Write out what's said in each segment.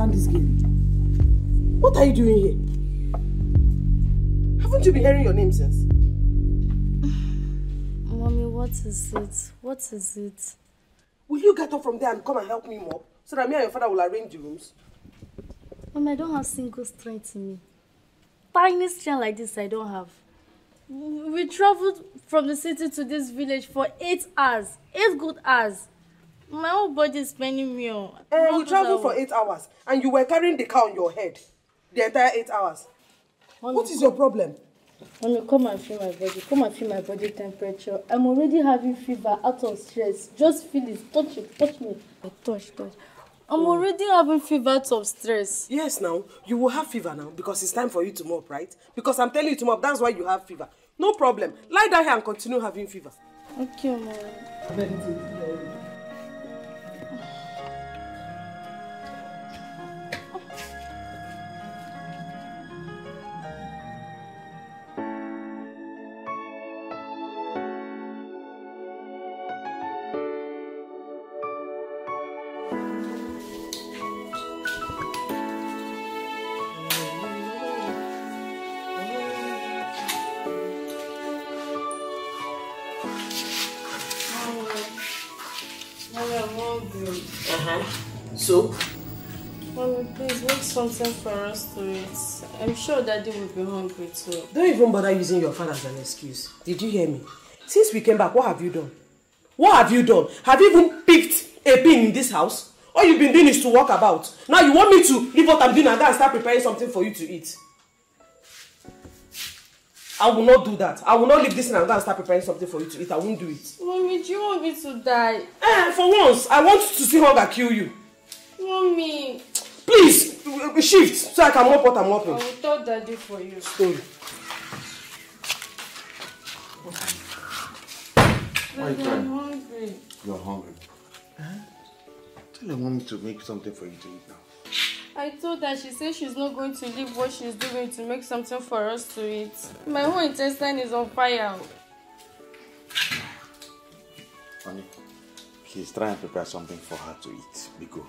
understand this game. What are you doing here? Haven't you been hearing your name since? Mommy, what is it? What is it? Will you get up from there and come and help me mop? So that me and your father will arrange the rooms? Mommy, I don't have single strength in me. Tiny strength like this I don't have. We traveled from the city to this village for eight hours. Eight good hours. My whole body is paining me. Oh. Eh, you traveled for eight hours and you were carrying the car on your head the entire eight hours. Mommy, What is your problem? Mommy, come and feel my body. Come and feel my body temperature. I'm already having fever out of stress. Just feel it. Touch it. Touch me. Touch, touch. I'm already having fever out of stress. Yes, now you will have fever now because it's time for you to mop, right? Because I'm telling you to mop, that's why you have fever. No problem. Lie down here and continue having fever. Okay, Mommy. Uh-huh. So? Mommy, please make something for us to eat. I'm sure Daddy will be hungry too. Don't even bother using your father as an excuse. Did you hear me? Since we came back, what have you done? What have you done? Have you even picked a pin in this house? All you've been doing is to walk about. Now you want me to leave what I'm doing and go and start preparing something for you to eat. I will not do that. I will not leave this and go and start preparing something for you to eat. I won't do it. Mommy, do you want me to die? Eh, for once, I want to see hunger kill you. Mommy, Please, shift so I can mop what I'm I mopping. will tell Daddy for you. Story. Why are you I'm crying? hungry. You're hungry. Tell your mommy to make something for you to eat now. I told her she said she's not going to leave what she's doing to make something for us to eat. My whole intestine is on fire. Honey, please try and prepare something for her to eat. Biko.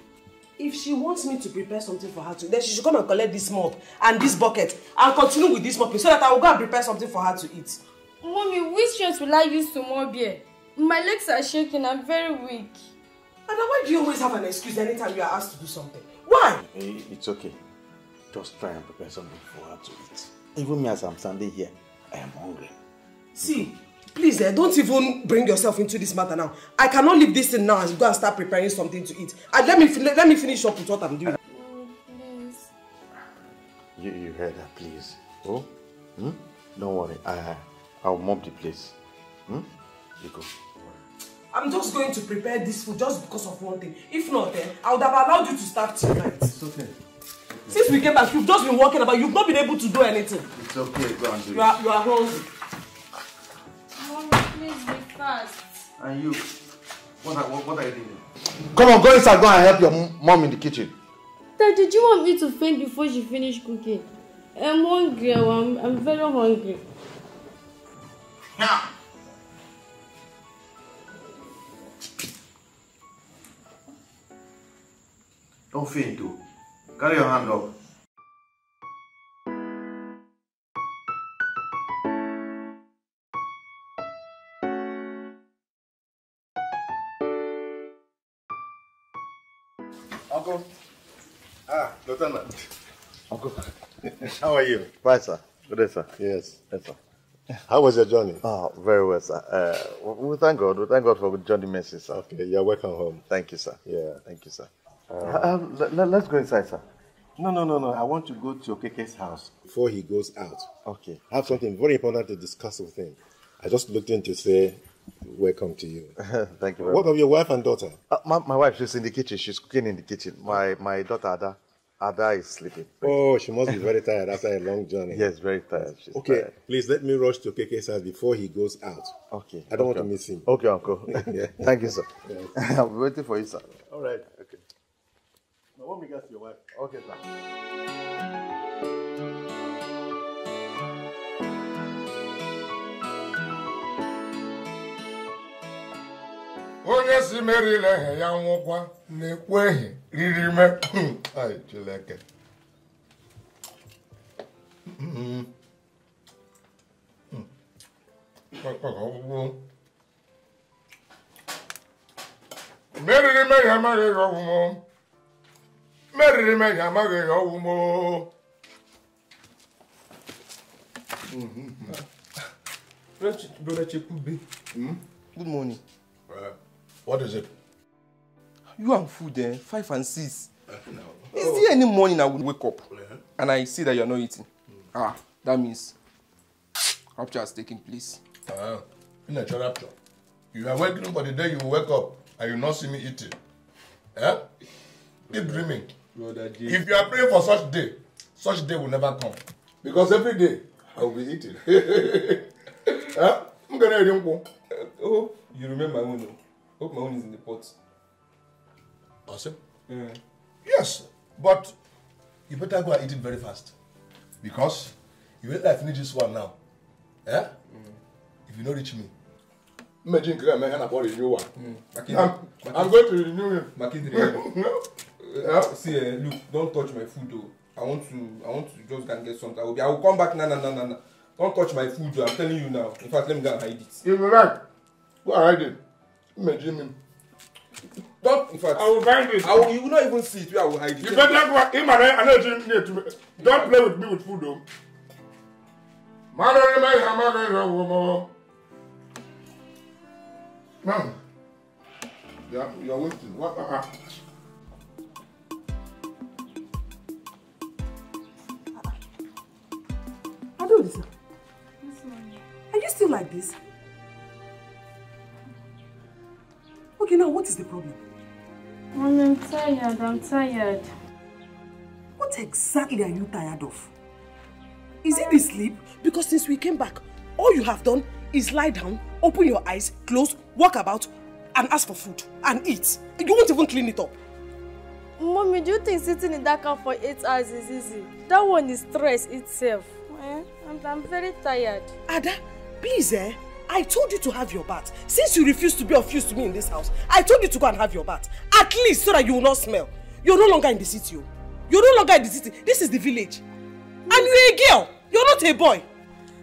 If she wants me to prepare something for her to, eat, then she should come and collect this mop and this bucket and continue with this mopping so that I will go and prepare something for her to eat. Mommy, which strength will I use to mop here? My legs are shaking. I'm very weak. And why do you always have an excuse anytime you are asked to do something? Why? Eh, It's okay. Just try and prepare something for her to eat. Even me as I'm standing here, I am hungry. See, please eh, don't even bring yourself into this matter now. I cannot leave this thing now and go and start preparing something to eat. And let me let me finish up with what I'm doing. Oh, please. You, you heard that, please. Oh? Hmm? Don't worry. I, I'll mop the place. Hmm? Biko. I'm just going to prepare this food just because of one thing. If not, eh, I would have allowed you to start tonight. It's okay. Since we came back, you've just been walking about. You've not been able to do anything. It's okay. Go and do You it. are, you are hungry. Mommy, please be fast. And you? What are, what, what are you doing? Come on, go inside. Go and help your mom in the kitchen. Dad, did you want me to faint before she finished cooking? I'm hungry. I'm, I'm very hungry. Don't faint, too. Carry your hand up. Uncle. Ah, Lieutenant. Uncle. How are you? Fine, sir. Good day, sir. Yes. Yes, sir. How was your journey? Oh, very well, sir. Uh, we we thank God. We thank God for Johnny Mercy, sir. Okay, you're welcome home. Thank you, sir. Yeah. Thank you, sir. Um, let, us go inside, sir. No, no, no, no. I want to go to Okeke's house before he goes out. Okay. I have something very important to discuss with him. I just looked in to say welcome to you. Thank you very What much. of your wife and daughter? Uh, my, my wife, she's in the kitchen. She's cooking in the kitchen. My my daughter, Ada, Ada is sleeping. Oh, she must be very tired after a long journey. Yes, very tired. She's Okay, tired. please let me rush to Okeke's house before he goes out. Okay. I don't want to miss him. Okay, uncle. Yeah. Thank you, sir. I'm waiting for you, sir. All right. Okay. No, when we get your wife. Okay, sir. onye si merila ehe ya nwụkwa na-ekwu ehi riri me Chileke meriri mehie amaghị ịghọgwụ m meriri me ya amaghị ya ihe ọgwụmụ Brother Chekube. Good morning. Uh, what is it? You and food eh? Five and six. Is there any morning I would wake up and I see that you're not eating? Ah, that means rapture has taken place. Uh, in a rapture. You are waiting for the day you wake up and you not see me eating. Eh? Keep dreaming. If you are praying for such day, such day will never come. Because every day I will be eating. eh? I'm gonna eat nkwụ. Oh, you remember my own? oh. Hope my own is in the pot. Awesome. Yeah. Yes, but you better go and eat it very fast. Because you wait till I finish this one now. Eh? If you don't reach me. Imagine Graham, man, and I bought a new one. Makindri. I'm, I'm going to renew him. Makindri. Yeah. See, eh, look, don't touch my food though. I want to, I want to just go and get something. I will, be, I will come back. No, no, no, no, no. Don't touch my food. though. I'm telling you now. In fact, let me go and hide it. If you like, go and hide it. Imagine him. Don't. In fact, I will find it. I will, you will not even see it. Where I will hide it. You better go. Him and I, I know Jim near to me. Don't play with me with food, though. Mother, my mother, woman. No. Yeah, you're wasting. What? Uh, uh. Adolisa, are you still like this? Okay, now what is the problem? Mommy, I'm tired. I'm tired. What exactly are you tired of? Is it the sleep? Because since we came back, all you have done is lie down, open your eyes, close, walk about, and ask for food and eat. You won't even clean it up. Mommy, do you think sitting in that car for eight hours is easy? That one is stress itself. Eh? I'm, I'm very tired. Ada, please, eh? I told you to have your bath. Since you refuse to be of use to me in this house, I told you to go and have your bath. At least so that you will not smell. You're no longer in the city. oh. You're no longer in the city. This is the village. And you're a girl. You're not a boy.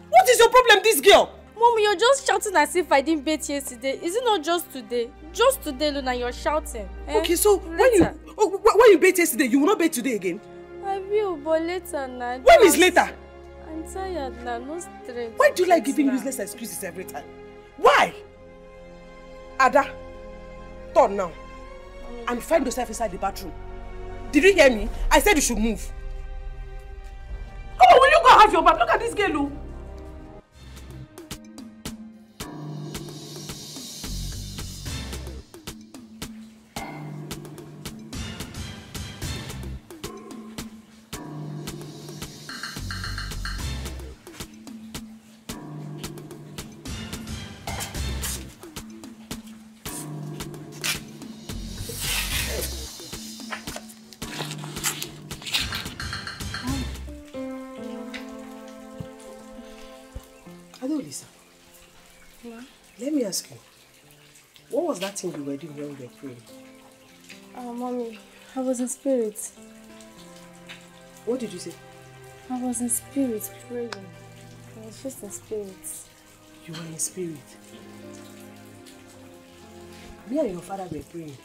What is your problem, this girl? Mommy, you're just shouting as if I didn't bathe yesterday. Is it not just today? Just today, Luna, you're shouting. Eh? Okay, so when you Later. oh, wh- when you bathe yesterday, you will not bathe today again. I will, but later now. When is later? I'm tired now, no strength. Why do you like giving now. useless excuses every time? Why? Ada, turn now and find yourself inside the bathroom. Did you hear me? I said you should move. Come on, will you go have your bath? Look at this girl. oh. That thing you were doing when we were praying? Oh, mommy, I was in spirit. What did you say? I was in spirit praying. I was just in spirit. You were in spirit. Me and your father were praying.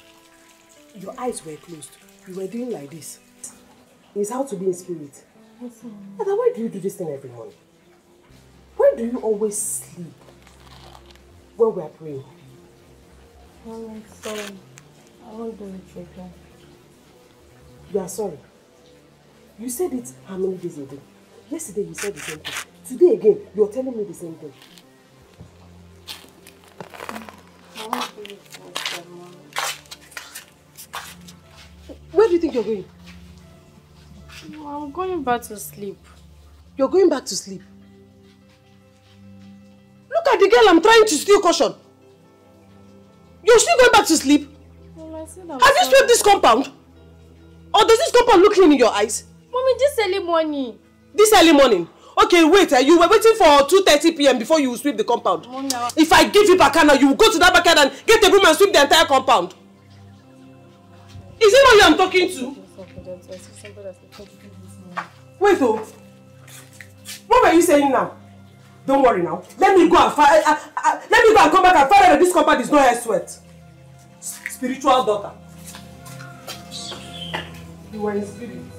Your eyes were closed. You were doing like this. It's how to be in spirit. Ada, why do you do this thing every morning? Why do you always sleep when we are praying? Mommy, I'm sorry. I won't do it again. You are sorry. You said it how many days ago? Yesterday you said the same thing. Today again, you're telling me the same thing. I won't do it next time, mommy. Where do you think you're going? No, I'm going back to sleep. You're going back to sleep. Look at the girl I'm trying to steal caution. You're still going back to sleep? I said Have you swept this compound? Or does this compound look clean in your eyes? Mommy, this early morning. This early morning? Okay, wait. Uh, you were waiting for 2.30 p.m. before you sweep the compound. Mommy, I- If I give you back now, you will go to that backyard and get a broom and sweep the entire compound. Is it what I'm talking to? Wait, oh. What were you saying now? Don't worry now. Let me go and find. Uh, uh, let me go and come back and find out that this compound is not air sweat. Spiritual daughter. You were in spirit.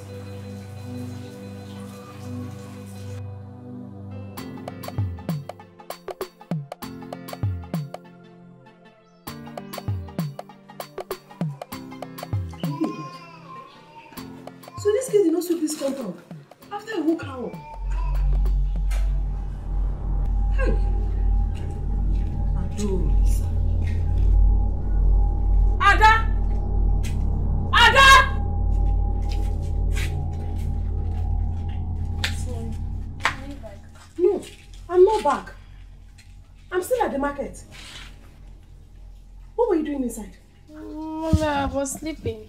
Sleeping.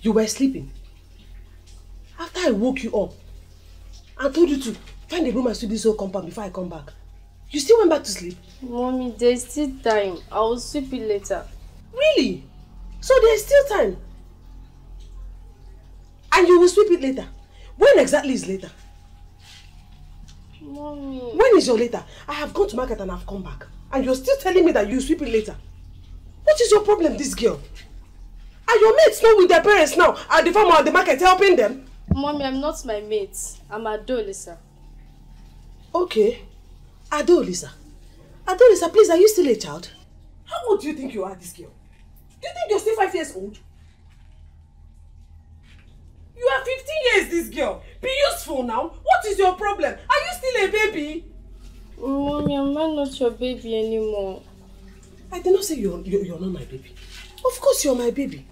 You were sleeping. After I woke you up and told you to find a room and sweep this whole compound before I come back, you still went back to sleep? Mommy, there's still time. I will sweep it later. Really? So there's still time? And you will sweep it later? When exactly is later? Mommy. When is your later? I have gone to market and I've come back. And you're still telling me that you sweep it later. What is your problem, this girl? Are your mates not with their parents now at the farm or at the market helping them? Mommy, I'm not my mate. I'm Adolisa. Okay. Adolisa. Adolisa, please, are you still a child? How old do you think you are, this girl? Do you think you're still five years old? You are 15 years, this girl. Be useful now. What is your problem? Are you still a baby? Mommy, am I not your baby anymore? I did not say you're, you're, you're not my baby. Of course you're my baby.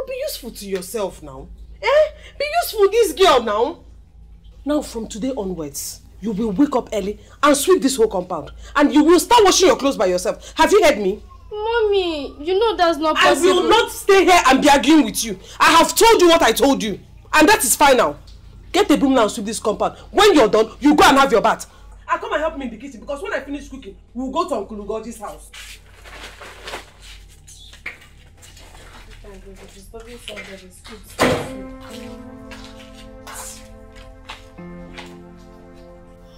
But be useful to yourself now. Eh? Be useful this girl now. Now from today onwards, you will wake up early and sweep this whole compound. And you will start washing your clothes by yourself. Have you heard me? Mommy, you know that's not I possible. will not stay here and be arguing with you. I have told you what I told you. And that is final. Get a broom now and sweep this compound. When you're done, you go and have your bath. And come and help me in the kitchen because when I finish cooking, we'll go to Uncle Ugoji's house.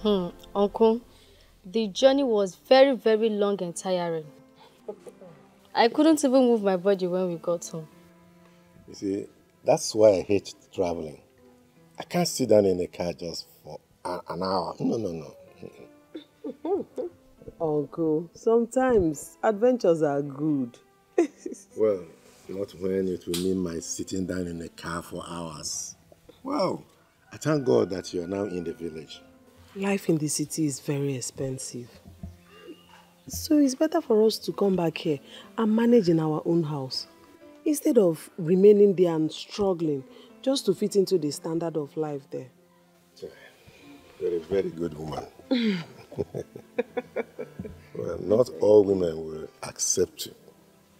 Hmm, Uncle, the journey was very, very long and tiring. I couldn't even move my body when we got home. You see, that's why I hate traveling. I can't sit down in a car just for an hour. No, no, no. Uncle, sometimes adventures are good. Well, not when it will mean my sitting down in a car for hours. Wow. I thank God that you are now in the village. Life in the city is very expensive. So it's better for us to come back here and manage in our own house instead of remaining there and struggling just to fit into the standard of life there. You're a very good woman. well, not all women will accept to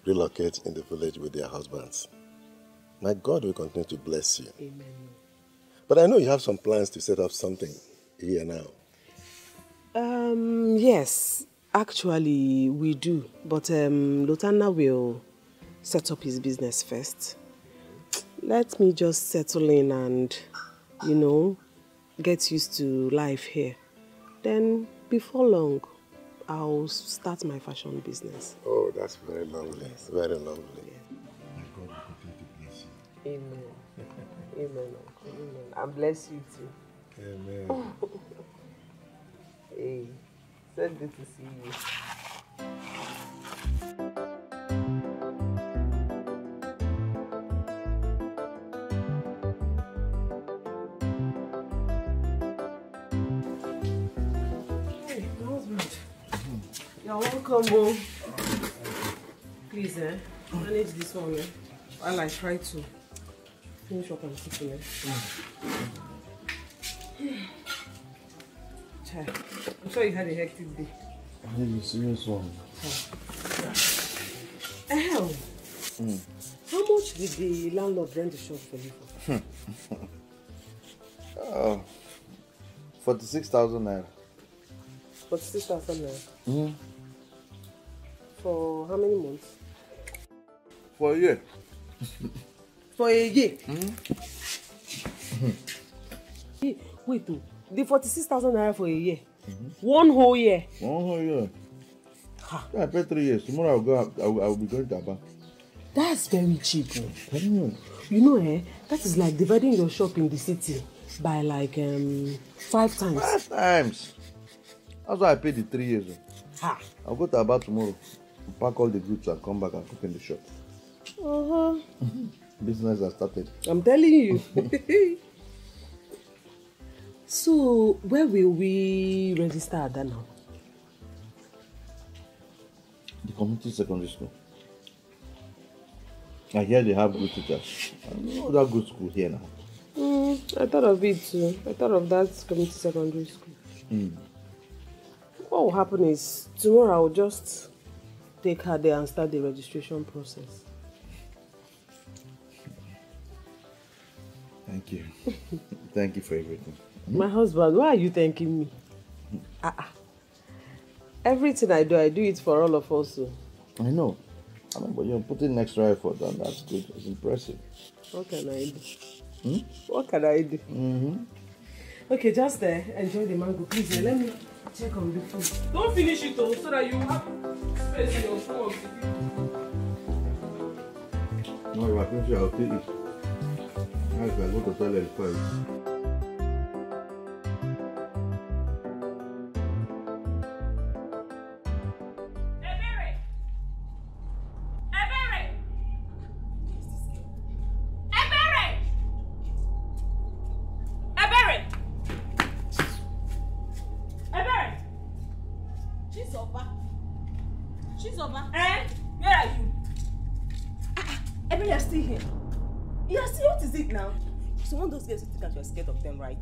relocate in the village with their husbands. My God will continue to bless you. Amen. But I know you have some plans to set up something here now. Um, yes, actually we do. But um, Lotana will set up his business first. Let me just settle in and, you know, get used to life here. Then, before long, I'll start my fashion business. Oh, that's very lovely. Very lovely. My God will continue to bless you. Amen. Amen, Uncle. Amen. And bless you too. Amen. Oh. Hey, so good to see you. Oh. Please, eh, manage this one, eh, while I try to finish what I'm cooking, eh. I'm sure you had a hectic day. Maybe serious one. Hell, how much did the landlord rent the shop for you for? 46,000 naira. Forty-six thousand naira. Mm. For how many months? For a year. For a year. Hey, wait o the forty-six thousand naira for a year. One whole year. One whole year. Yeah, I pay three years. Tomorrow I'll go. I will, I will be going to Aba. That's very cheap. Telling you. You know eh that is like dividing your shop in the city by like um, five times. Five times. That's why I paid the three years. Ha. I'll go to Aba tomorrow. Pack all the goods and come back and cook in the shop. Uh-huh. Business has started. I'm telling you. so where will we register at that now? The community secondary school. I hear they have good teachers. I know that good school here now. Mm, I thought of it too. I thought of that community secondary school. Mm. What will happen is tomorrow I'll just take her there and start the registration process. Thank you. Thank you for everything. My husband, why are you thanking me? Ah, ah. Everything I do, I do it for all of us. So. I know. I mean, but you're putting extra effort and that's good. It's impressive. What can I do? Hmm? What can I do? Mm-hmm. Okay, just uh, enjoy the mango. Please, uh, let me check on the food. Don't finish it all so that you have space in your phone. No, I think I'll take it. I can go to toilet first.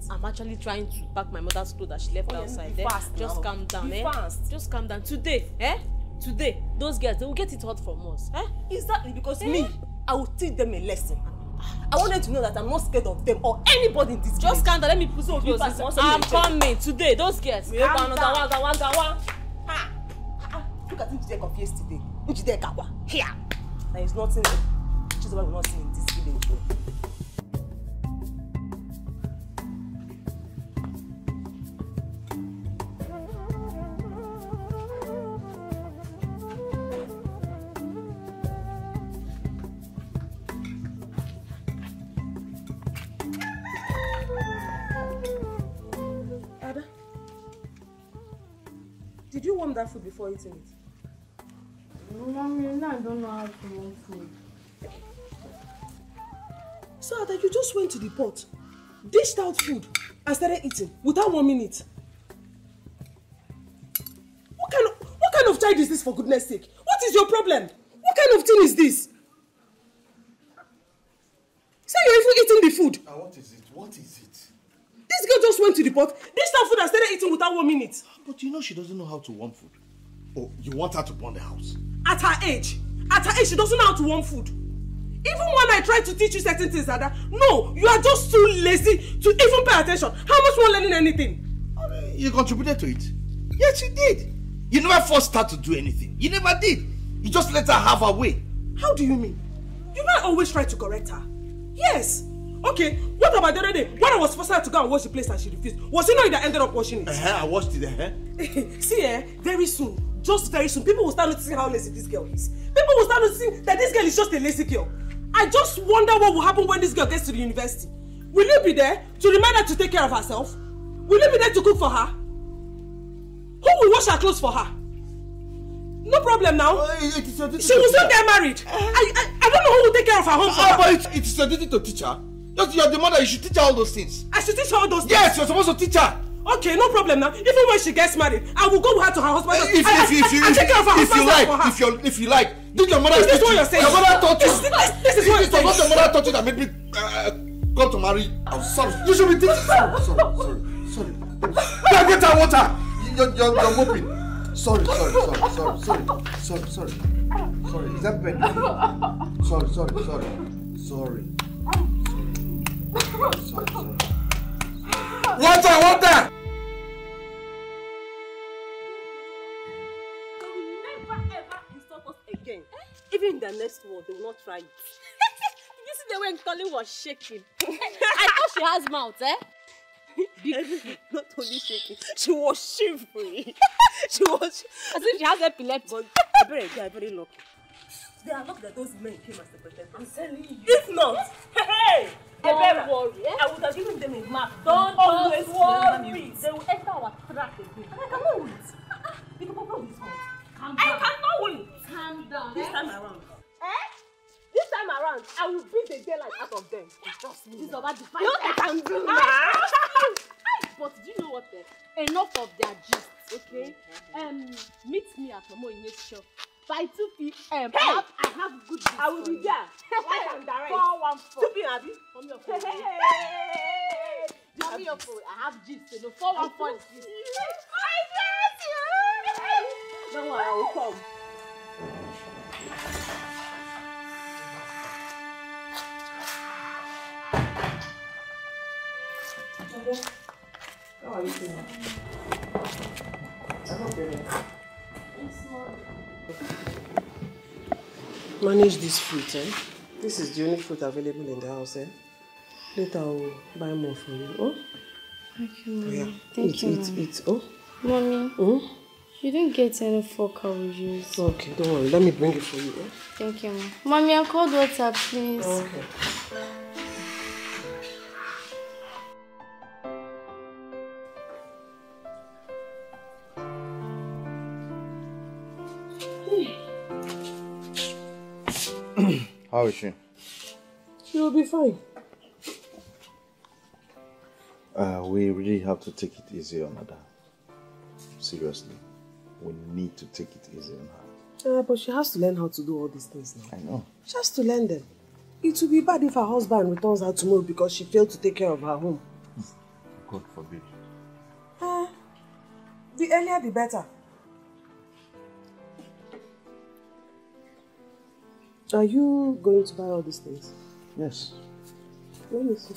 I'm actually trying to pack my mother's clothes that she left Oh, outside. be eh? fast Just now. calm down, Be eh? fast. Just calm down. Today, eh? Today, those girls they will get it hot from us, eh? Exactly, because me, I will teach them a lesson. I want them to know that I'm not scared of them or anybody in this Just village. calm down. Let me put So, some clothes. I'm coming today. Those girls. Calm Calm down. Gawa, gawa, gawa. Ah, ah, look at Njide of yesterday. Njide Kawa. Here. There is nothing Chizoba will not see in this village. That food before eating it? Mommy, now I don't know how to warm food. So Ada, you just went to the pot, dished out food, and started eating without warming it. What kind of what kind of child is this for goodness sake? What is your problem? What kind of thing is this? Say you're even eating the food. And what is it? What is it? This girl just went to the pot, dished out food and started eating without warming it. But you know she doesn't know how to warm food. Oh, you want her to burn the house? At her age, at her age, she doesn't know how to warm food. Even when I try to teach you certain things, Ada, no, you are just too lazy to even pay attention. How much more learning anything? I mean, you contributed to it. Yes, you did. You never forced her to do anything. You never did. You just let her have her way. How do you mean? You might always try to correct her. Yes. Okay, what about the other day when I was forcing her to go and wash the place and she refused? Was it not you that ended up washing it? Uh-huh, I watched it. Uh-huh. See, eh, very soon, just very soon, people will start noticing how lazy this girl is. People will start noticing that this girl is just a lazy girl. I just wonder what will happen when this girl gets to the university. Will you be there to remind her to take care of herself? Will you be there to cook for her? Who will wash her clothes for her? No problem now. Uh, it is your duty She will soon get married. I, I, I don't know who will take care of her home for her. but it, it is your duty to teach her. You're, you're the mother. You should teach her all those things. I should teach her all those things. Yes, you're supposed to teach her. Okay, no problem now. Even when she gets married, I will go with her to her husband's If, I, if, if, you, I, I take care of her if you like, for her. if you if you like, did your mother Is this what you? you're saying? Your mother taught you. This- this- this is what It you're was not saying. your mother taught you that made me uh, come to marry. I'm sorry. You should be teaching. Sorry, sorry, sorry, sorry. And get her water. You're, you're, you're moping. Sorry, sorry, sorry, sorry, sorry, sorry, sorry. Sorry, is that better? Sorry, sorry, sorry, sorry. Water, water! again. Even in the next world, they will not try it. you see the way Colin was shaking. I thought she has mouth, eh? not only shaking, she was shivering. she was as if she has epilepsy. But I bet they are very lucky. They are lucky that those men came as the protector. I'm telling you. If not, hey! Don't worry, eh? I would have given them a mark. Don't always worry. They will enter our track again. I cannot wait. You can this one. Calm I down. cannot wait. Calm down. This eh? time around. Eh? This time around, I will beat the daylight out of them. Trust me. This is about the fight. You know what I can do I now? Aye, But do you know what? Eh? Enough of their gist, okay? Um, meet me at Momo in shop by 2 p.m. Hey! I have, I have good news I will be there. Right and direct. 414. Stupid, Abby. Come here, for hey, me. hey. Come here, for I have gist. Know, 414 is gist. I got you. Don't worry, I will come. How are you doing? I hope you're well. Manage this fruit, eh? This is the only fruit available in the house, eh? Later I'll buy more for you, oh? Thank you, Oh, yeah. Mommy. Thank eat, you, eat, Mommy. eat, oh? Mommy, Hmm? you didn't get any fork I will use. Okay, don't worry. Let me bring it for you, eh? Thank you, Mom. Mommy, I cold water, please. Okay. How is she? You'll be fine. Uh, we really have to take it easy on Ada. Seriously. We need to take it easy on her. Uh, but she has to learn how to do all these things now. I know. She has to learn them. It will be bad if her husband returns her tomorrow because she failed to take care of her home. God forbid. Uh, the earlier the better. Are you going to buy all these things? Yes. Let me see.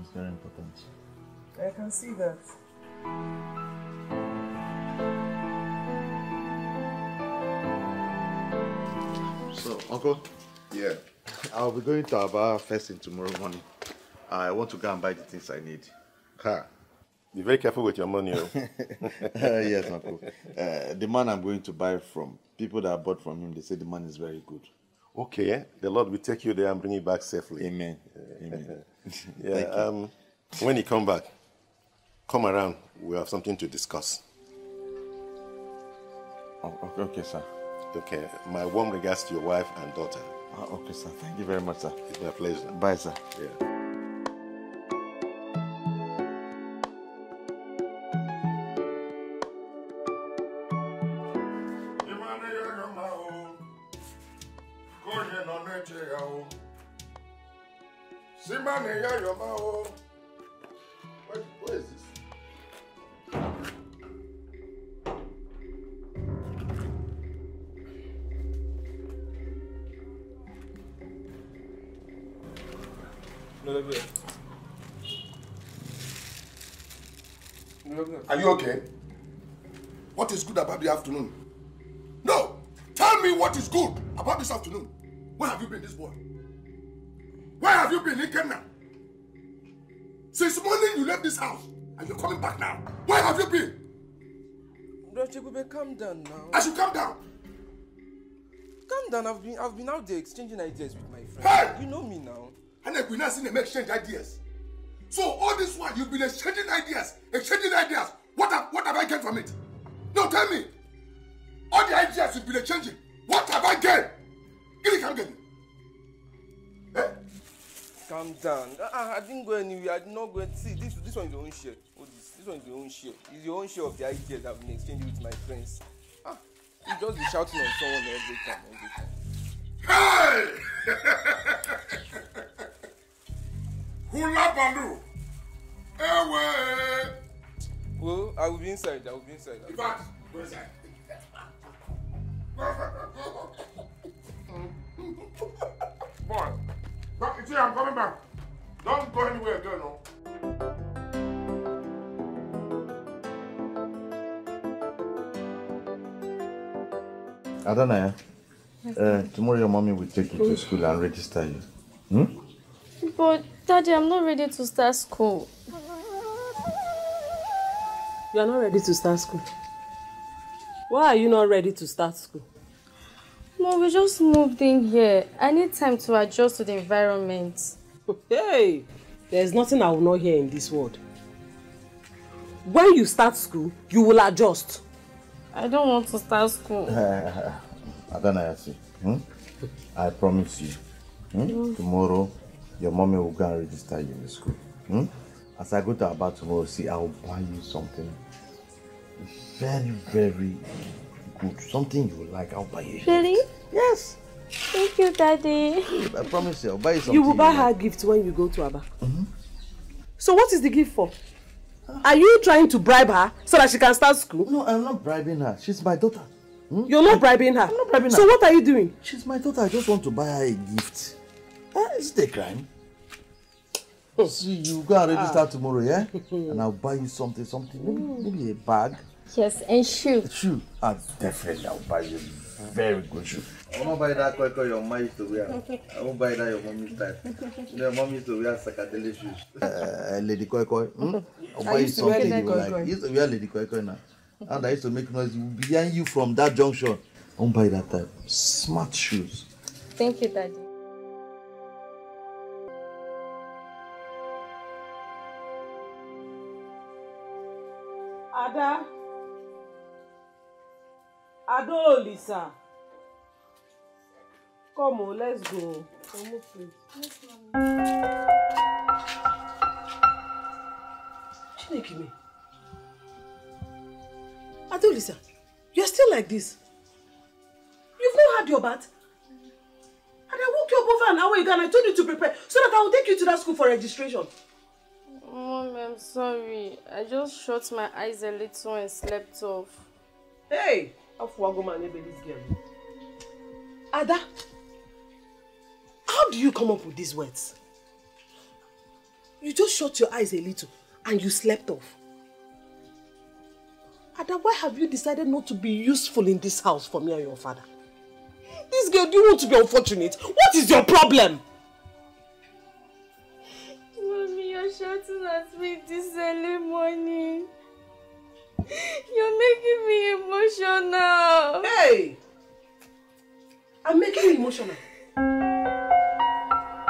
It's very important. I can see that. So, Uncle? Yeah. I'll be going to Aba first thing tomorrow morning. I want to go and buy the things I need. Ha. Be very careful with your money. Oh. Uh, yes, Uncle. Uh, the man I'm going to buy from, people that I bought from him, they say the man is very good. okay, eh? the Lord will take you there and bring you back safely. Amen. Amen. Yeah, Thank you. um, when you come back, come around. We have something to discuss. Oh, okay, okay, sir. Okay, my warm regards to your wife and daughter. Ah, okay, sir. Thank you very much, sir. It's my pleasure. Bye, sir. Yeah. Chekube, calm down now. I should come down. Calm down. I've been I've been out there exchanging ideas with my friends. Hey! You know me now. And then we now seen them exchange ideas. So all this while you've been exchanging ideas, exchanging ideas. What have what have I gained from it? No, tell me. All the ideas you've been exchanging. What have I gained? Give me come get Eh? Calm down. Uh, I didn't go anywhere. I did not go. See, this this one is your own share. This this one is your own share. It's your own share of the ideas I've been exchanging with my friends. Ah, you just be shouting on someone every time, every time. Hey! Hula Baloo! Ewe! Well, I will be inside. I will be inside. In fact, go inside. Boy, but you see, I'm coming back. Don't go anywhere again, no. Adanaya, uh, tomorrow your mommy will take you to school and register you. Hmm? But Daddy, I'm not ready to start school. You are not ready to start school. Why are you not ready to start school? Mom, we just moved in here. I need time to adjust to the environment. Hey, there's nothing I will not hear in this world. When you start school, you will adjust. I don't want to start school. Adanaya, see, hmm? I promise you, hmm? tomorrow your mommy will go and register you in school. Hmm? As I go to Aba tomorrow, see, I will buy you something very, very good. Something you will like, I'll buy you. Really? Yes. Thank you, Daddy. I promise you, I'll buy you something. You will buy her gift when you go to Aba. So what is the gift for? Are you trying to bribe her so that she can start school? No, I'm not bribing her. She's my daughter. You're not bribing her. I'm not bribing her. So what are you doing? She's my daughter. I just want to buy her a gift. Uh, is it a crime? See, you go and register tomorrow, yeah? and I'll buy you something, something, maybe, maybe a bag. Yes, and shoe. Shoe. Ah, definitely, I'll buy you very good shoe. I won't buy that koi your mom used to wear. I won't buy that your mommy's type. Your mom used to wear sakadele shoes. Uh, lady koi koi. Hmm? I'll I buy you used to wear something you Koi like. Koi. You used to wear lady koi koi now. And I used to make noise behind you from that junction. I won't buy that type. Smart shoes. Thank you, Daddy. Ada. Adolisa. Come on, let's go. Come on, please. Chineke me. Adolisa, you're still like this. You've not had your bath. And I woke you up over an hour ago and I told you to prepare so that I will take you to that school for registration. Mom, I'm sorry. I just shut my eyes a little and slept off. Hey, Afuagoma Nebe, this girl. Ada, how do you come up with these words? You just shut your eyes a little and you slept off. Ada, why have you decided not to be useful in this house for me and your father? This girl, do you want to be unfortunate? What is your problem? Mommy, you're shouting at me this early morning. You're making me emotional. Hey! I'm making you emotional.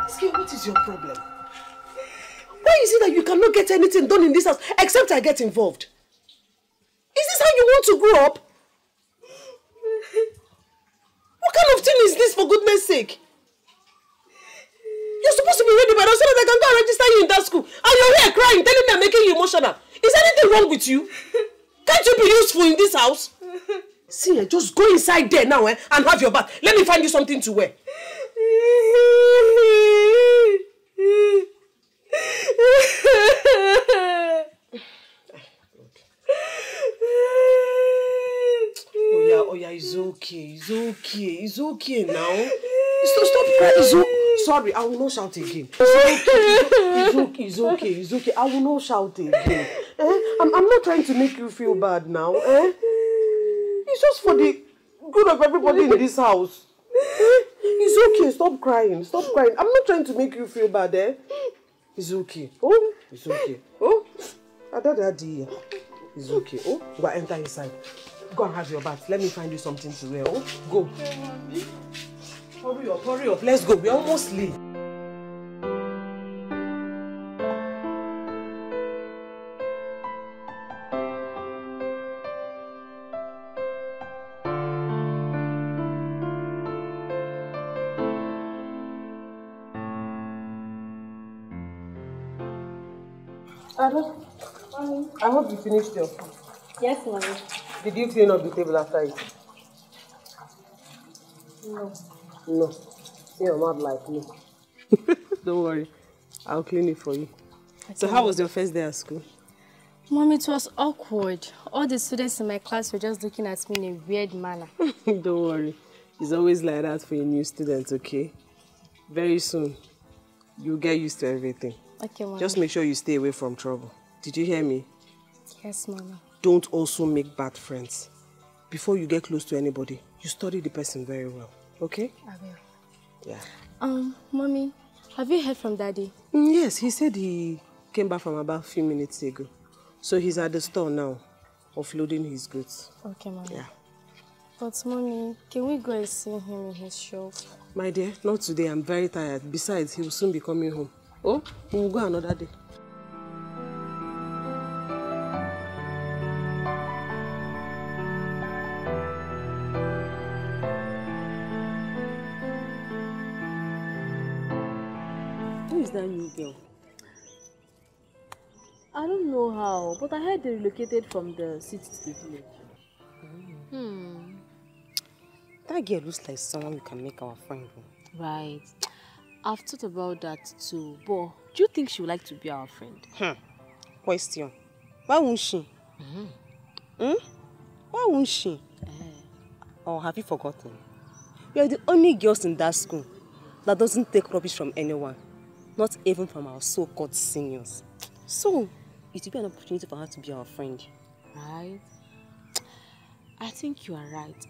This girl, what is your problem? Why is it that you cannot get anything done in this house except I get involved? Is this how you want to grow up? What kind of thing is this for goodness sake? You're supposed to be ready by now so that I can go and register you in that school. And you're here crying, telling me I'm making you emotional. Is anything wrong with you? Can't you be useful in this house? See, eh, just go inside there now eh, and have your bath. Let me find you something to wear. Oh yeah, oh yeah, it's okay, it's okay, it's okay now. Stop, stop crying. It's Sorry, I will not shout again. It's okay, it's okay, it's okay. I will not shout again. I'm, I'm not trying to make you feel bad now. Eh? It's just for the good of everybody in this house. Eh? It's okay, stop crying, stop crying. I'm not trying to make you feel bad, eh? It's okay. Oh, it's okay. Oh, Ada daddy. It's okay. Oh, go enter inside. Go and have your bath. Let me find you something to wear. Oh, go. Hurry up, hurry up. Let's go. We're almost late. Hope you finished your food. Yes, Mommy. Did you clean up the table after it? No. No. You're not like me. Don't worry. I'll clean it for you. So how was your first day at school? Mom, it was awkward. All the students in my class were just looking at me in a weird manner. Don't worry. It's always like that for a new student, okay? Very soon, you'll get used to everything. Okay, Mommy. Just make sure you stay away from trouble. Did you hear me? Yes, Mommy. Don't also make bad friends. Before you get close to anybody, you study the person very well, okay? I will. Yeah. Um, mommy, have you heard from daddy? Mm, yes, he said he came back from about a few minutes ago. So he's at the store now, offloading his goods. Okay, mommy. Yeah. But mommy, can we go and see him in his shop? My dear, not today. I'm very tired. Besides, he will soon be coming home. Oh, we will go another day. New girl? I don't know how, but I heard they relocated from the city to the village. Hmm. That girl looks like someone we can make our friend. oh. Right. I've thought about that too. But do you think she would like to be our friend? Hmm. Question. Why won't she? Hmm? Why won't she? Or have you forgotten? We are the only girls in that school that doesn't take rubbish from anyone. Not even from our so-called seniors. So, it will be an opportunity for her to be our friend. Right. I think you are right.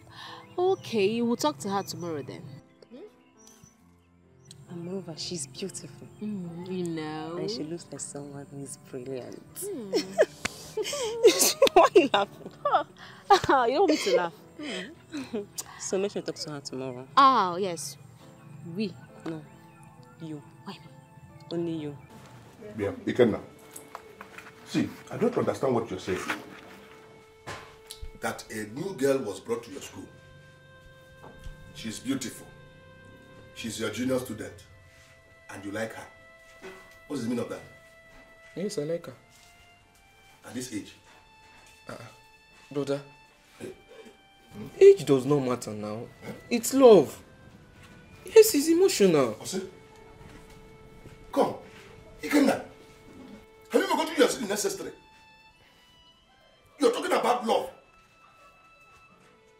Okay, we'll talk to her tomorrow then. And moreover, she's beautiful. Mm, you know. And she looks like someone who is brilliant. Hmm. Why are you laughing? you don't want me to laugh. So make sure you talk to her tomorrow. Ah, yes. We. No. You. Why Only you. Yeah, Ikenna. See, I don't understand what you're saying. That a new girl was brought to your school. She's beautiful. She's your junior student. And you like her. What's the meaning of that? Yes, I like her. At this age? Uh-uh. Brother, age does not matter now. It's love. Yes, it's emotional. Ose? Ikenna. Have you forgotten you are necessary? You're talking about love.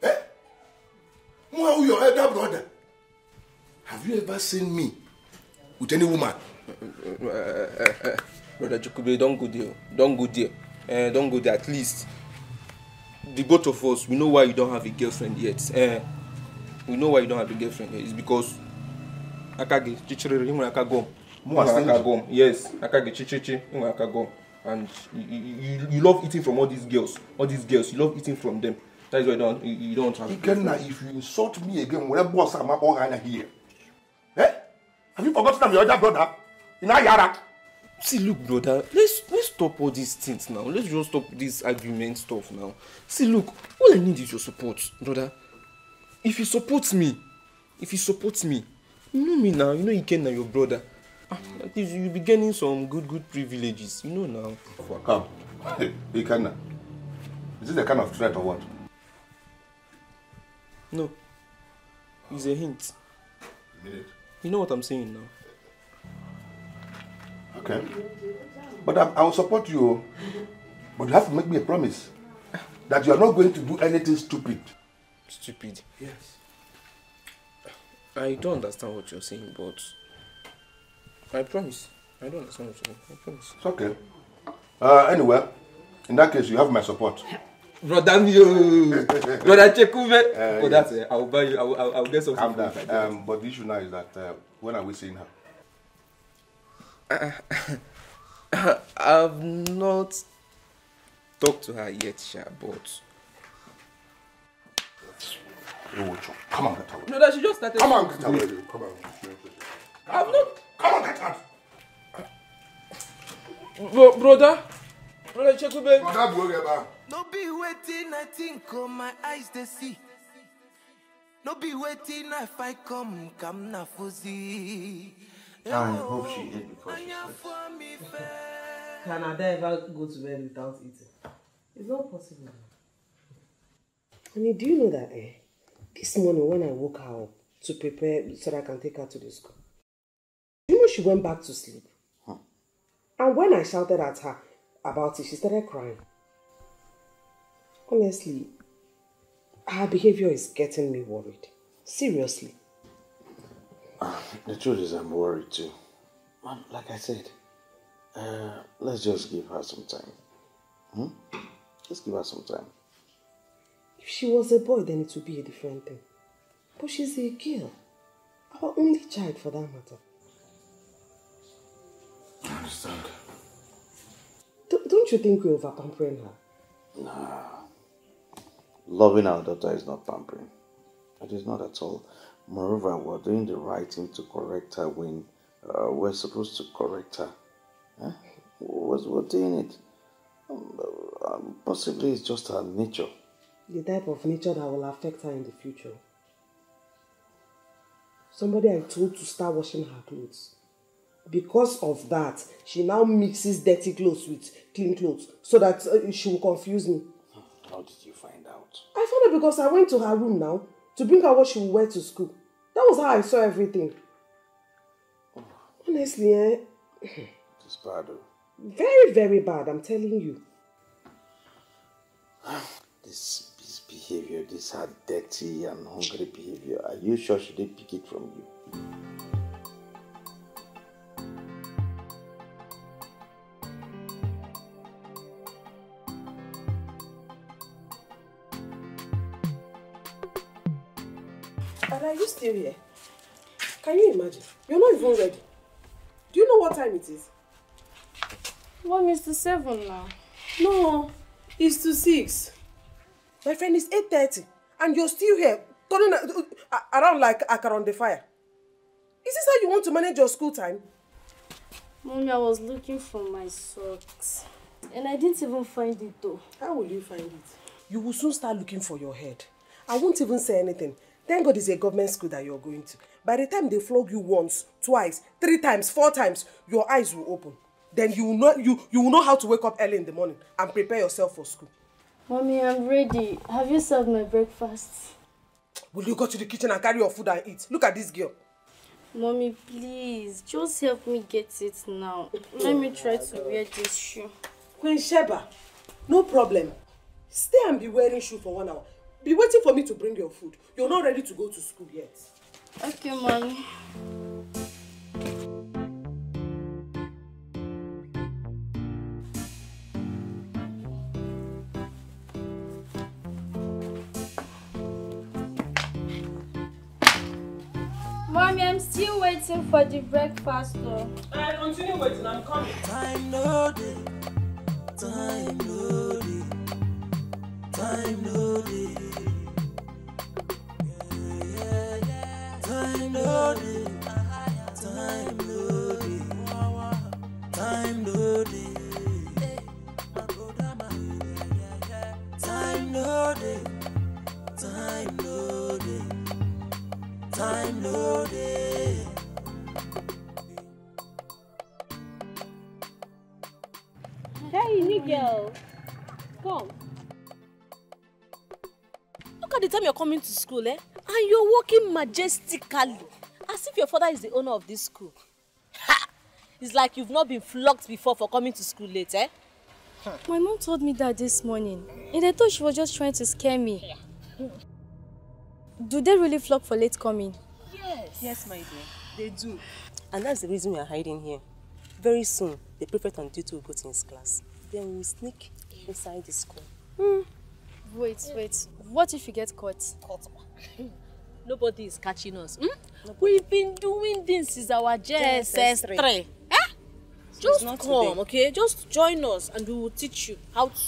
Eh? Who your elder brother? Have you ever seen me with any woman? Brother Chukube, don't go there. Don't go there. Uh, don't go there. At least the both of us, we know why you don't have a girlfriend yet. Uh, we know why you don't have a girlfriend yet. It's because Akage chichiriri inwe aka gom. Mo Inwe asking aka gom. Yes, Akage chichichi inwe aka gom. And you, you, you- love eating from all these girls. All these girls, you love eating from them. That is why you don't you, you don't have. a Ikenna, if you insult me again, when boss am up all here. Eh? Have you forgotten I'm your elder brother? In Ayara? See, look, brother, let's let's stop all these things now. Let's just stop this argument stuff now. See, look, all I need is your support, brother. If you support me, if you support me, you know me now. You know you can now your brother. At least you'll be getting some good good privileges. You know now. Come. Hey, Ikenna. Is it the kind of threat or what? No, it's a hint. You know what I'm saying now. Okay. But I, I will support you. But you have to make me a promise that you are not going to do anything stupid. Stupid. Yes. I don't understand what you're saying, but I promise. I don't understand what you're saying. I promise. It's okay. Uh, anyway, in that case, you have my support. Brother, you, brother Chekuve. Uh, oh, that's it. I'll buy you. I'll, I'll, I'll get something. Calm down. if I get Um, but the issue now is that uh, when are we seeing her? it. I've not talked to her yet, Sha, but Come on, get out. no, that she just started. Come on, get out. Come on. I've not. Come on, get out. Bro, brother, brother Chekuve. Brother, go get back. No be waiting, I think, oh, my eyes they see. No be waiting, if I come, come na fuzzy. I hope she ate before she slept. Can Ada ever go to bed without eating? It's not possible. Honey, do you know that eh? This morning when I woke her up to prepare so that I can take her to the school, you know she went back to sleep? And when I shouted at her about it, she started crying. Honestly, her behavior is getting me worried. Seriously. The truth is, I'm worried too. Like I said, uh, let's just give her some time. Hmm? Just give her some time. If she was a boy, then it would be a different thing. But she's a girl. Our only child, for that matter. I understand. Don't, don't you think we're over pampering her? Nah. Loving our daughter is not pampering. It is not at all. Moreover, we're doing the right thing to correct her when uh, we're supposed to correct her. Huh? We're, we're doing it. Um, um, possibly it's just her nature. The type of nature that will affect her in the future. Somebody I told to start washing her clothes. Because of that, she now mixes dirty clothes with clean clothes so that uh, she will confuse me. How did you find out? I found out because I went to her room now to bring her what she will wear to school. That was how I saw everything. Honestly, eh? It's bad. oh. Very, very bad, I'm telling you. This, this behavior, this her dirty and hungry behavior, are you sure she didn't pick it from you? Are you still here? Can you imagine? You're not even ready. Do you know what time it is? Mom, it's to seven now. No, it's to six. My friend, it's 8.30 and you're still here, turning around like akara on the fire. Is this how you want to manage your school time? Mommy, I was looking for my socks. And I didn't even find it though. How will you find it? You will soon start looking for your head. I won't even say anything. Thank God it's a government school that you're going to. By the time they flog you once, twice, three times, four times, your eyes will open. Then you will know you, you will know how to wake up early in the morning and prepare yourself for school. Mommy, I'm ready. Have you served my breakfast? Will you go to the kitchen and carry your food and eat? Look at this girl. Mommy, please, just help me get it now. Let me try to wear this shoe. Queen Sheba, no problem. Stay and be wearing shoe for one hour. Be waiting for me to bring your food. You're not ready to go to school yet. Okay, mommy. Mommy, I'm still waiting for the breakfast though. I continue waiting, I'm coming. Time day, time day, time no no day, time no day, time no day. Time no day, time no day, time no day. Hey, new girl. Come. Look at the time you're coming to school, eh? And you're walking majestically. As if your father is the owner of this school. Ha! It's like you've not been flogged before for coming to school late, eh? My mom told me that this morning, and I thought she was just trying to scare me. Do they really flog for late coming? Yes. Yes, my dear. They do. And that's the reason we are hiding here. Very soon, the prefect on duty will go to his class. Then we'll sneak inside the school. Wait, wait. What if you get caught? Nobody is catching us. Hmm? We've been doing this since our JSS 3. Eh? Just not come, today. okay? Just join us and we will teach you how to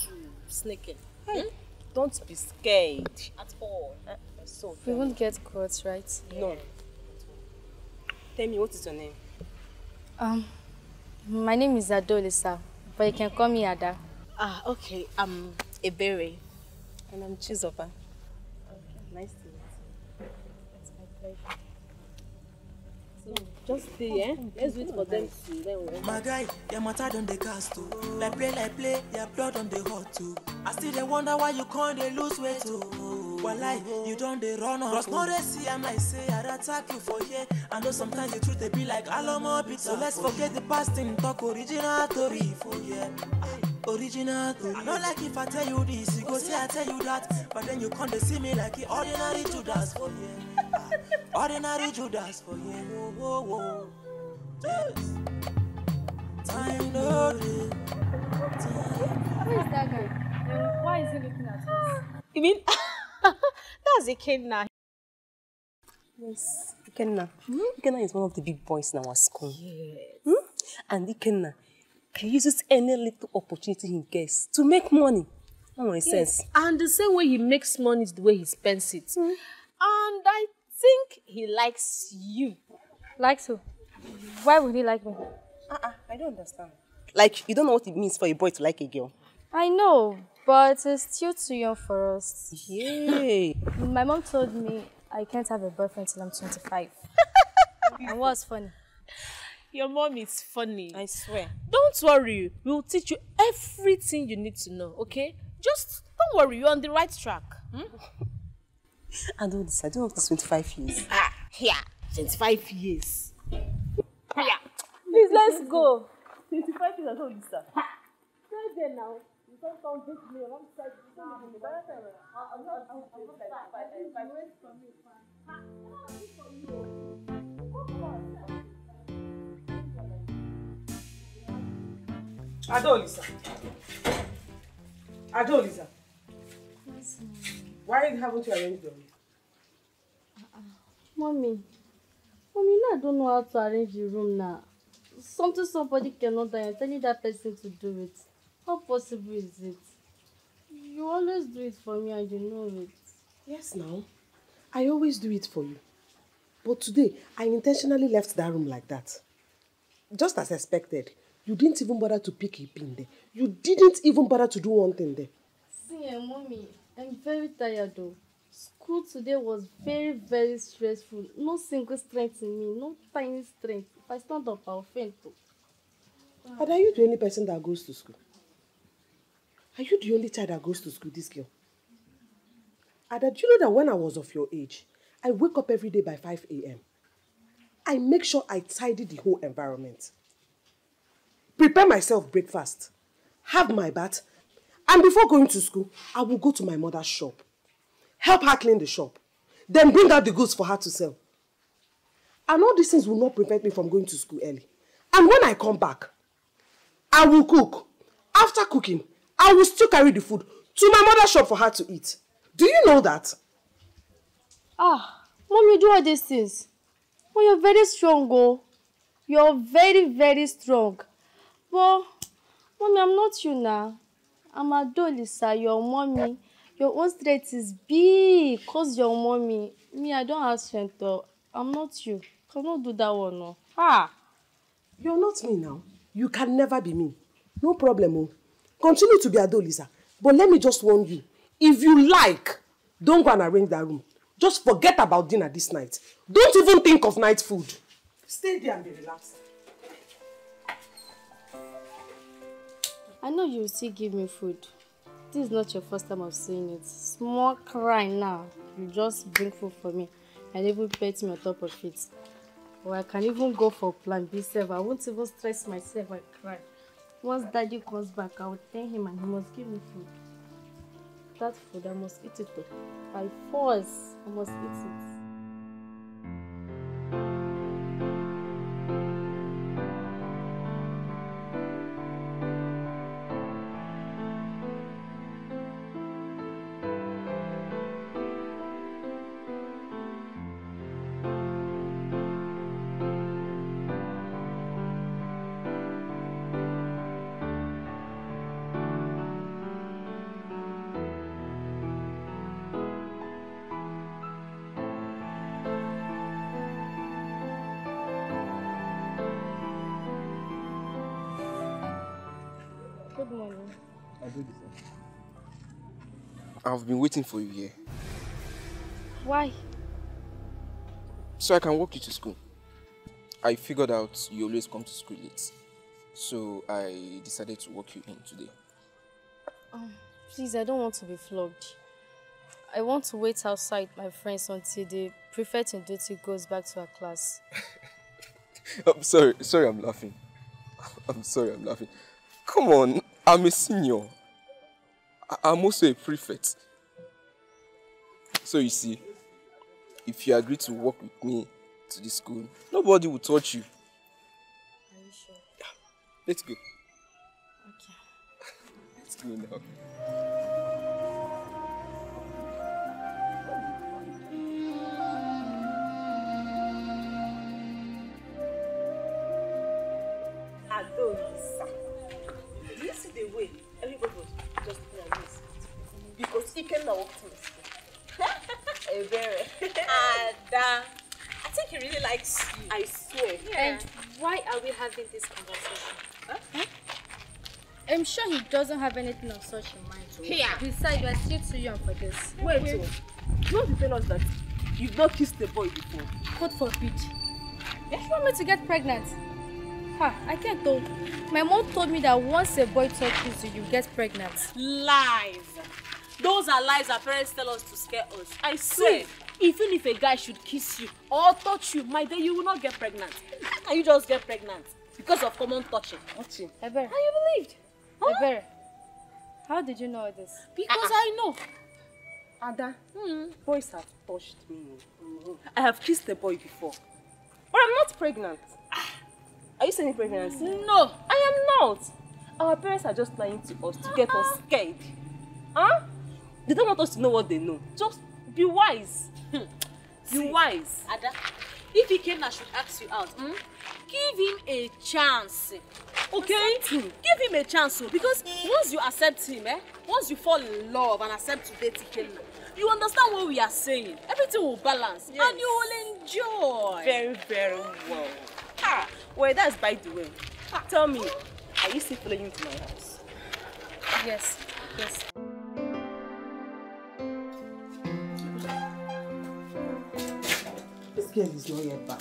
sneak in. Hmm? Don't be scared at all. Eh, So, We won't get caught, right? no. Tell me, what is your name? Um, my name is Adolisa, but you can call me Ada. Ah, okay. I'm Ebere. And I'm Chizoba. Just stay, eh? Let's wait for them My guy, your matter done the cast too. Like play, like play, your blood on the hot too. I still they wonder why you can't they lose weight too. Well, like you don't they run up. Cause no see I'm like say I'd attack you for here. I know sometimes the truth they be like Alamo bitter. So let's forget the past and talk original story for yeah. Original story. I know like if I tell you this, you go say I tell you that. But then you can't they see me like the ordinary Judas for yeah. Ordinary Judas for yeah. Whoa, whoa, whoa. Yes. Time no. Who is that guy? And why is he looking at us? You mean That's Ikenna. Yes, Ikenna. Ikenna is one of the big boys in our school. Hmm? And Ikenna, he uses any little opportunity he gets to make money. No makes sense. And the same way he makes money is the way he spends it. Hmm. And I think he likes you. Likes who? Why would he like me? Uh-uh, I don't understand. Like, you don't know what it means for a boy to like a girl. I know, but it's still too young for us. Yay! My mom told me I can't have a boyfriend till I'm 25. and what's funny? Your mom is funny. I swear. Don't worry. We'll teach you everything you need to know, okay? Just don't worry. You're on the right track. Hmm? I don't decide. I don't know after 25 years. Ah, yeah. 25 years. Yeah. Please, let's go. 25 years, I told you, sir. Right there now. You can't come this me. I'm sorry. I'm not. I'm not Adolisa. Adolisa. Why haven't you arranged the room? Mommy, mommy, now I don't know how to arrange the room now. Something somebody cannot do, I'm telling that person to do it. How possible is it? You always do it for me and you know it. Yes, now. I always do it for you. But today, I intentionally left that room like that. Just as expected. You didn't even bother to pick a pin there. You didn't even bother to do one thing there. See, eh, mommy, I'm very tired though. School today was very, very stressful. No single strength in me, no tiny strength. If I stand up, I'll faint. oh. And are you the only person that goes to school? Are you the only child that goes to school, this girl? Ada, do you know that when I was of your age, I wake up every day by 5 a.m. I make sure I tidy the whole environment. Prepare myself breakfast, have my bath, and before going to school, I will go to my mother's shop, help her clean the shop, then bring out the goods for her to sell. And all these things will not prevent me from going to school early. And when I come back, I will cook. After cooking, I will still carry the food to my mother's shop for her to eat. Do you know that? Ah, mom, you do all these things. Well, you're very strong, oh. You're very, very strong. But, mommy, I'm not you now. I'm Adolisa, your mommy. Your own strength is big, cause your mommy. Me, I don't have strength, though. I'm not you. Cannot do that one, no. Ah, You're not me now. You can never be me. No problem, oh. Continue to be Adolisa. But let me just warn you. If you like, don't go and arrange that room. Just forget about dinner this night. Don't even think of night food. Stay there and be relaxed. I know you will still give me food. This is not your first time of seeing it. Small cry now. You just bring food for me and even pet me on top of it. Or I can even go for plan B self. I won't even stress myself and cry. Once daddy comes back, I will tell him and he must give me food. That food, I must eat it. By force, I must eat it. I've been waiting for you here. Why? So I can walk you to school. I figured out you always come to school late. So I decided to walk you in today. Um, please, I don't want to be flogged. I want to wait outside my friends until the prefect in duty goes back to her class. I'm sorry, sorry I'm laughing. I'm sorry I'm laughing. Come on, I'm a senior. I- I'm also a prefect. So you see, if you agree to work with me to the school, nobody will touch you. Are you sure? Yeah. Let's go. Okay. Let's go now. Do you see the way everybody just? Because he came and walked through the school. Ebere. Ada. Uh, I think he really likes you. I swear. And why are we having this conversation? Huh? I'm sure he doesn't have anything of such in mind. Yeah. Besides, you're still too young for this. Wait, oh. You want to tell us that you've not kissed a boy before? God forbid. You want me to get pregnant? Ha, I can't though. My mom told me that once a boy touches you, you get pregnant. Lies. Those are lies our parents tell us to scare us. I swear. Even if a guy should kiss you or touch you, my dear, you will not get pregnant. How can you just get pregnant? Because of common touching. Touching. Ever. And you believed? Ever. How did you know this? Because ah, ah. I know. Ada, hmm. boys have touched me. I have kissed a boy before. But I'm not pregnant. Ah. Are you saying pregnancy? No. I am not. Our parents are just lying to us to get us uh-huh. scared. Huh? They don't want us to know what they know. Just be wise. Be wise. Ada, if Ikenna should ask you out, hmm, give him a chance. Okay? Give him a chance, oh, because once you accept him, eh, once you fall in love and accept to date Ikenna, you understand what we are saying. Everything will balance and you will enjoy. Very, very well. Ah, well, that's by the way. Tell me, are you still following me to my house? Yes, yes. This girl is not yet back.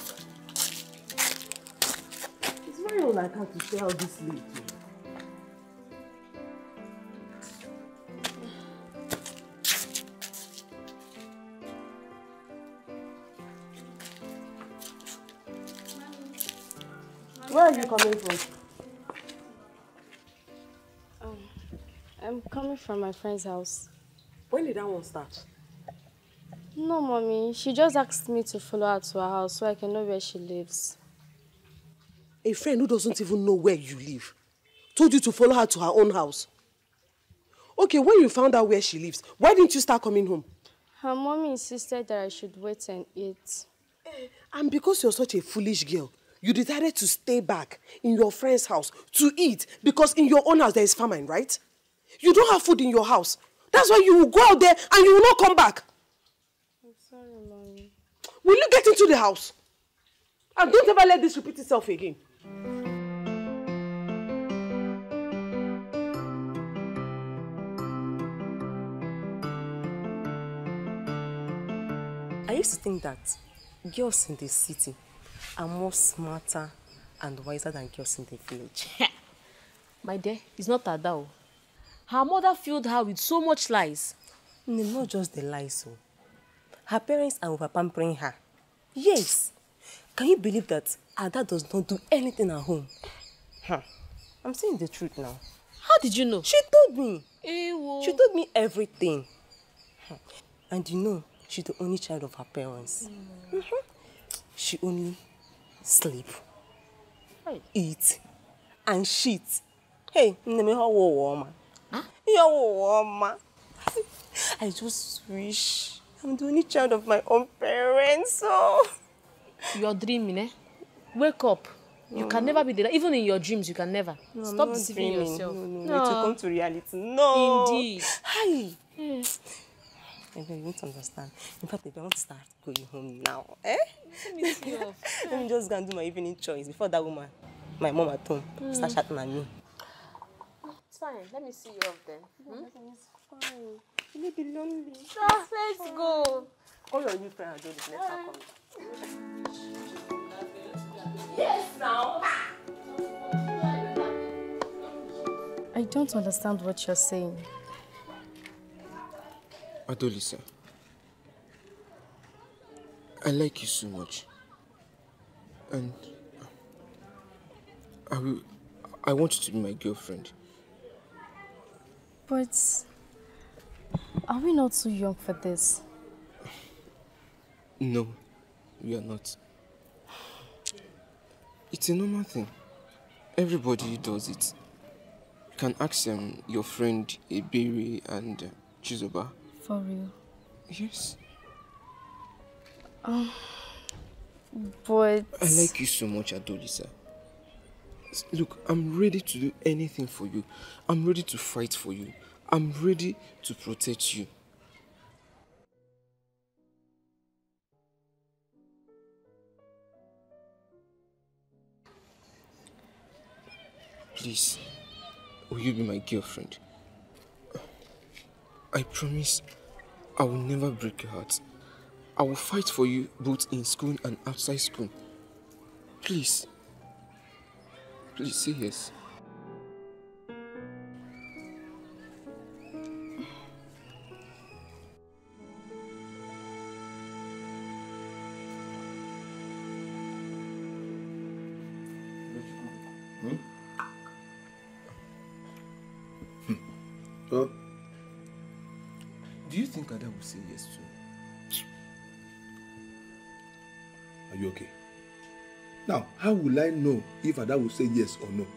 It's very unlike her to stay out this late. Where are you coming from? Um, I'm coming from my friend's house. When did that one start? No, mommy. She just asked me to follow her to her house so I can know where she lives. A friend who doesn't even know where you live told you to follow her to her own house. Okay, when you found out where she lives, why didn't you start coming home? Her mommy insisted that I should wait and eat. And because you're such a foolish girl, you decided to stay back in your friend's house to eat because in your own house there is famine, right? You don't have food in your house. That's why you will go out there and you will not come back. Will you get into the house? And don't ever let this repeat itself again. I used to think that girls in the city are more smarter and wiser than girls in the village. My dear, it's not Ada. Her mother filled her with so much lies. No, not just the lies. Oh. Her parents are over pampering her. Yes. Can you believe that Ada does not do anything at home? Huh. I'm saying the truth now. How did you know? She told me. Ewo. She told me everything. Huh. And you know, she's the only child of her parents. Mhm. She only sleep, eat, and shit. Hey, nne how warm. Your warm. I just wish I'm the only child of my own parents. So You're dreaming, eh? Wake up. You can never be there. Even in your dreams, you can never. No, Stop deceiving dreaming. yourself. No, no, it will come to reality. No. Indeed. Hi. Maybe you won't understand. In fact, maybe I want to start going home now. Eh? Let me Let me just go and do my evening chores before that woman, my mom at home, start Mm. shouting at me. It's fine. Let me see you off then. Hmm? It's fine. You may be lonely. let's go. Call your new friend and do this. Let her come. Yes, now. I don't understand what you're saying. Adolisa, I like you so much. And I will, I want you to be my girlfriend. But are we not too young for this? No, we are not. It's a normal thing. Everybody does it. You can ask um, your friend Ebere and uh, Chizoba. For real? Yes. Um, but I like you so much, Adolisa. Look, I'm ready to do anything for you. I'm ready to fight for you. I'm ready to protect you. Please, will you be my girlfriend? I promise I will never break your heart. I will fight for you both in school and outside school. Please, please say yes. How will I know if Ada will say yes or no?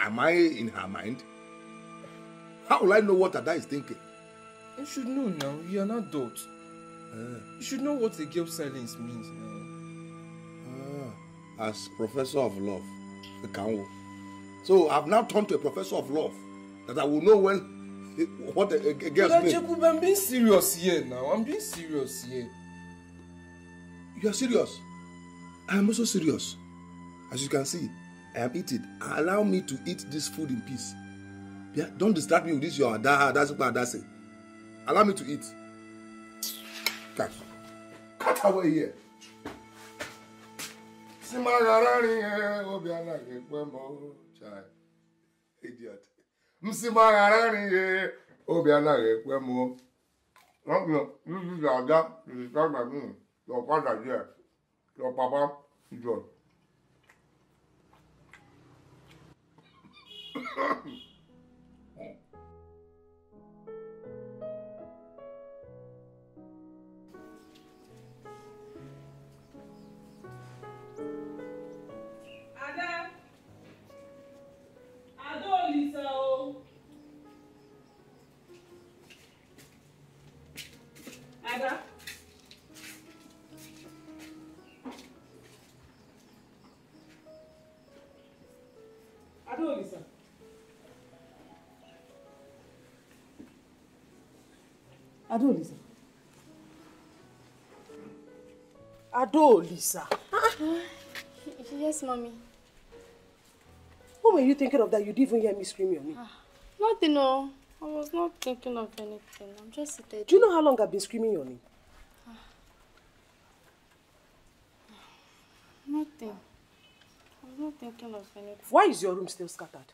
Am I in her mind? How will I know what Ada is thinking? You should know now. You are an adult. You should know what a girl's silence means now. Ah, as professor of love, Kanwo. So I've now turned to a professor of love that I will know when what a, a, girl's mean. Jacob, I'm being serious here now. I'm being serious here. You are serious. I am also serious. As you can see, I am eating. Allow me to eat this food in peace. Yeah, don't distract me with this your ada that's what that's it. Allow me to eat. Cut. Cut away here. Idiot. Msimagararin obi anaghị ekwe m o. Okay, this is Ada. This is not my mom. Your father here. Your papa. Mm-hmm. Ada Olisa. Ada Olisa. Yes, mommy. What were you thinking of that you didn't even hear me scream your name? Nothing, no. I was not thinking of anything. I'm just sitting. Do you know how long I've been screaming your name? Nothing. I was not thinking of anything. Why is your room still scattered?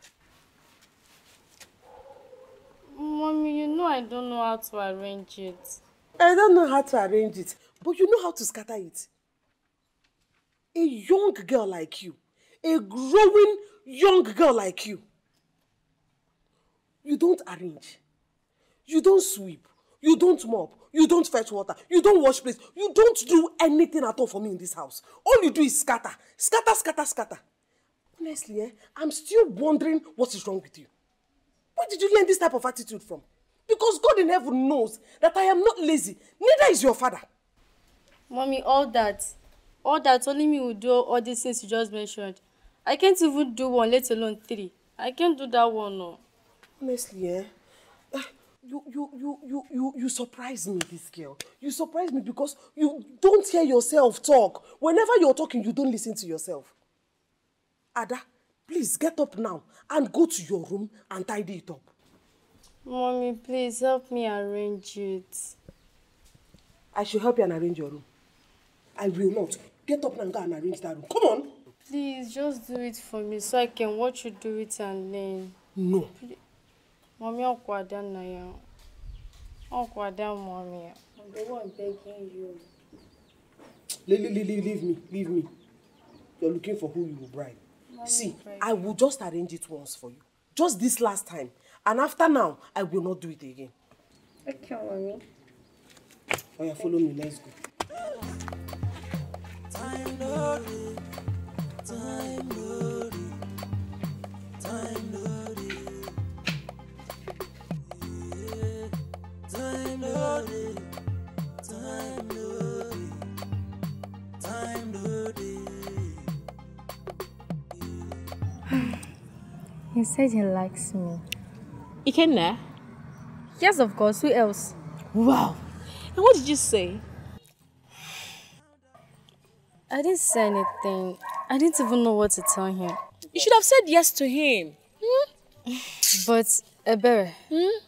Mommy, you know I don't know how to arrange it. I don't know how to arrange it, but you know how to scatter it. A young girl like you, a growing young girl like you, you don't arrange, you don't sweep, you don't mop, you don't fetch water, you don't wash plates, you don't do anything at all for me in this house. All you do is scatter, scatter, scatter, scatter. Honestly, eh, I'm still wondering what is wrong with you. Where did you learn this type of attitude from? Because God in heaven knows that I am not lazy, neither is your father. Mommy, all that, all that, only me will do all these things you just mentioned. I can't even do one, let alone three. I can't do that one, no. Honestly, eh? eh, You, you, you, you, you, you surprise me, this girl. You surprise me because you don't hear yourself talk. Whenever you're talking, you don't listen to yourself. Ada, please get up now and go to your room and tidy it up. Mommy, please help me arrange it. I should help you and arrange your room. I will not. Get up now and go and arrange that room. Come on. Please, just do it for me so I can watch you do it and learn. No. Mommy, I'll go down now. I'll go down, mommy. I'm the one begging you. Leave, leave, leave, leave me. Leave me. You're looking for who you will bribe. See, I will just arrange it once for you. Just this last time. And after now, I will not do it again. Okay, mommy. Oh, yeah, follow me. Let's go. Time dey, time dey, time He said he likes me. He Ikenna? Yes, of course. Who else? Wow. And what did you say? I didn't say anything. I didn't even know what to tell him. You should have said yes to him. But, Ebere,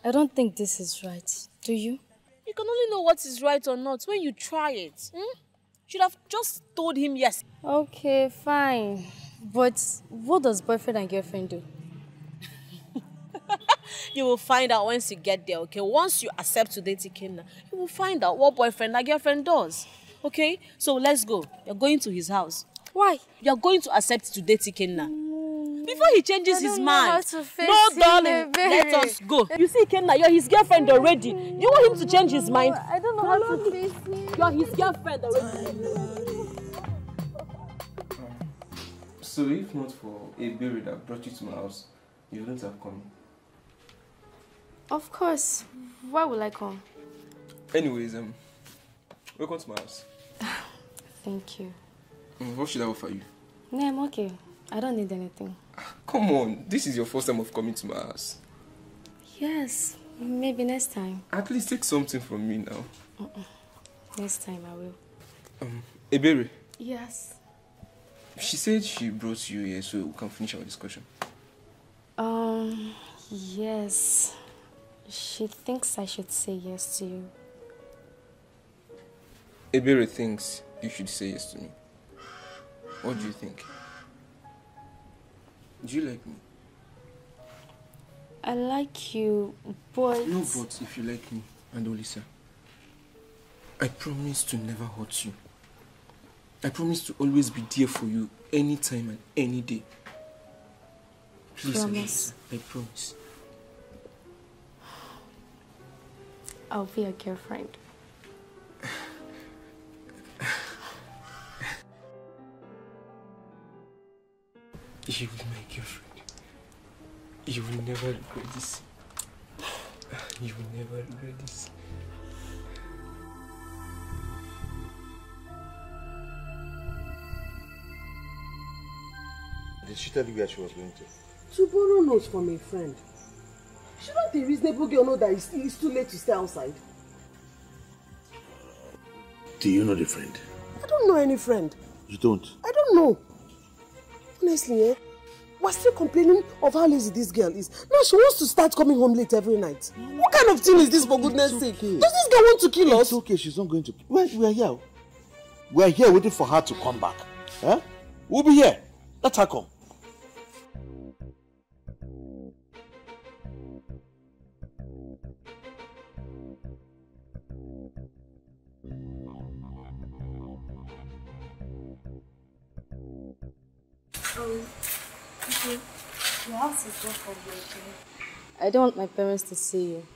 I don't think this is right. Do you? You can only know what is right or not when you try it. Hmm? Should have just told him yes. Okay, fine. But what does boyfriend and girlfriend do? You will find out once you get there, okay? Once you accept to date Ikenna, you will find out what boyfriend and girlfriend does. Okay? So let's go. You're going to his house. Why? You're going to accept to date Ikenna. Mm. Before he changes his don't know how mind. No, darling. baby. Let us go. You see, Ikenna, you're his girlfriend already. Do you want him to change his mind? I don't know how to face him. You're his girlfriend already. So if not for Ebere that brought you to my house, you wouldn't have come. Of course. Why will I come? Anyways, um, welcome to my house. Thank you. Mm, what should I offer you? No, I'm okay. I don't need anything. Come on, this is your first time of coming to my house. Yes, maybe next time. At least take something from me now. Next time I will. Um, Ebere, Yes. she said she brought you here so we can finish our discussion. Um, yes. She thinks I should say yes to you. Ebere thinks you should say yes to me. What do you think? Do you like me? I like you, but... No, but if you like me and Olisa, I promise to never hurt you. I promise to always be there for you anytime and any day. Please, Promise. Olisa, I promise. I'll be your girlfriend. You will be my girlfriend. You will never regret this. You will never regret this. Did she tell you where she was going to? To borrow notes from a friend. Shouldn't a reasonable girl know that it's, it's too late to stay outside? Do you know the friend? I don't know any friend. You don't? I don't know. Honestly, eh? We're still complaining of how lazy this girl is. Now she wants to start coming home late every night. What kind of thing is this for goodness sake? Does this girl want to kill us? It's okay, she's not going to. We're, we're here. We're here waiting for her to come back. Huh? We'll be here. Let her come. Okay. Your house is not for me, okay? I don't want my parents to see you.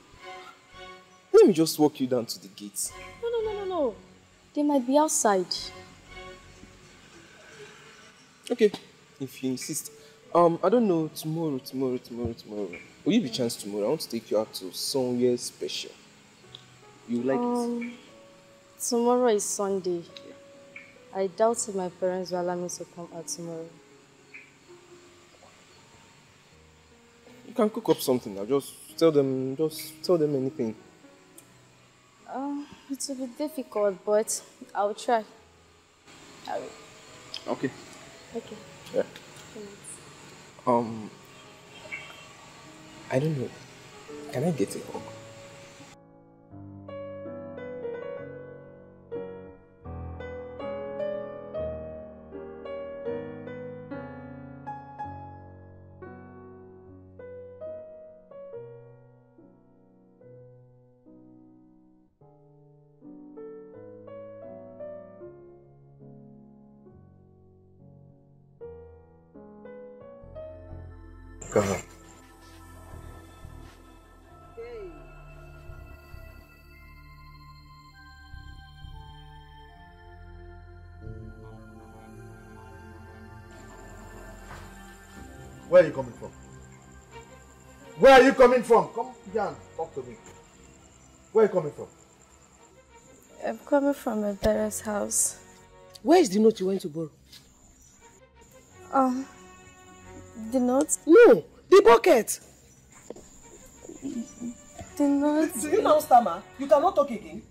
Let me just walk you down to the gate. No, no, no, no, no. They might be outside. Okay, if you insist. Um, I don't know, tomorrow, tomorrow, tomorrow, tomorrow. Will you be chance tomorrow? I want to take you out to somewhere special. You like it? um, Tomorrow is Sunday. I doubt if my parents will allow me to come out tomorrow. You can cook up something now. Just tell them, just tell them anything. Um, it will be difficult, but I'll try. I will. Okay. Okay. Yeah. Um, I don't know. Can I get a hug? Are you coming from? Where are you coming from? Come here and talk to me. Where are you coming from? I'm coming from a parent's house. Where is the note you went to borrow? Um, the note? No, the bucket. The note? Do you now stammer? You cannot talk again.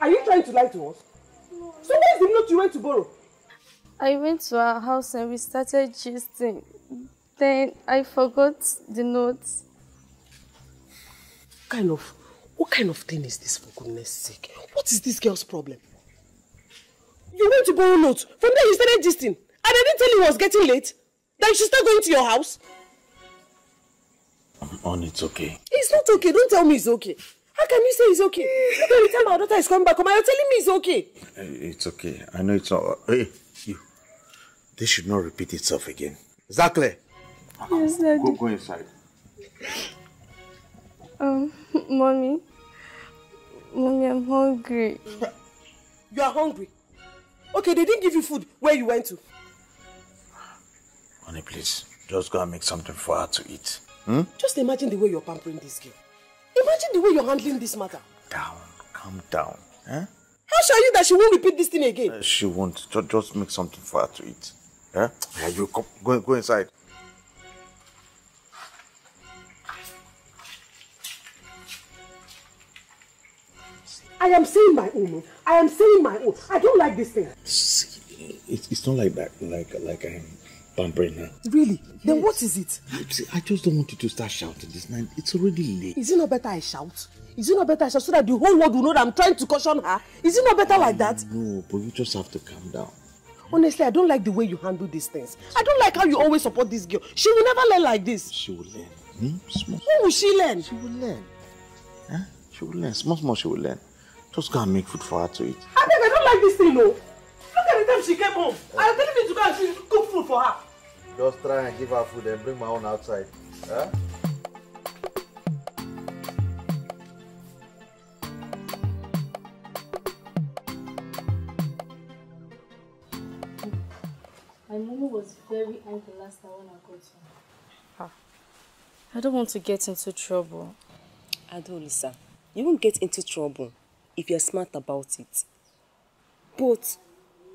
Are you trying to lie to us? So where is the note you went to borrow? I went to our house and we started gisting. Then I forgot the notes. What kind of what kind of thing is this for goodness sake? What is this girl's problem? You went to borrow notes. From there you started gisting. And I didn't tell you it was getting late. That you should start going to your house. I'm on, it's okay. It's not okay. Don't tell me it's okay. How can you say it's okay? Every time our daughter is coming back home, you're telling me it's okay. Eh, It's okay. I know it's not. Hey, you. This should not repeat itself again. Is that clear? Yes, Daddy. Go, go inside. Um, mommy. Mommy, I'm hungry. You are hungry. Okay, they didn't give you food where you went to. Honey, please. Just go and make something for her to eat. Hmm? Just imagine the way you're pampering this girl. Imagine the way you're handling this matter. Down. Calm down. Eh? How sure are you that she won't repeat this thing again? Uh, She won't. Just, just make something for her to eat. Eh? Yeah, you come. Go, go inside. I am saying my own. I am saying my own. I don't like this thing. It's, it's not like that. Like like I'm pampering her. Really? Then what is it? I just don't want you to start shouting this night. It's already late. Is it not better I shout? Is it not better I shout so that the whole world will know that I'm trying to caution her? Is it not better like that? No, but you just have to calm down. Honestly, I don't like the way you handle these things. I don't like how you always support this girl. She will never learn like this. She will learn. Hmm? Small. When will she learn? She will learn. Huh? She will learn. Small, small, she will learn. Just go and make food for her to eat. I beg, I don't like this thing, no. Look at the time she came home. I am telling me to go and she cook food for her. Just try and give her food and bring my own outside. Huh? My mom was very angry last time when I got home. Ah, I don't want to get into trouble. I do, Adolisa, you won't get into trouble if you're smart about it. But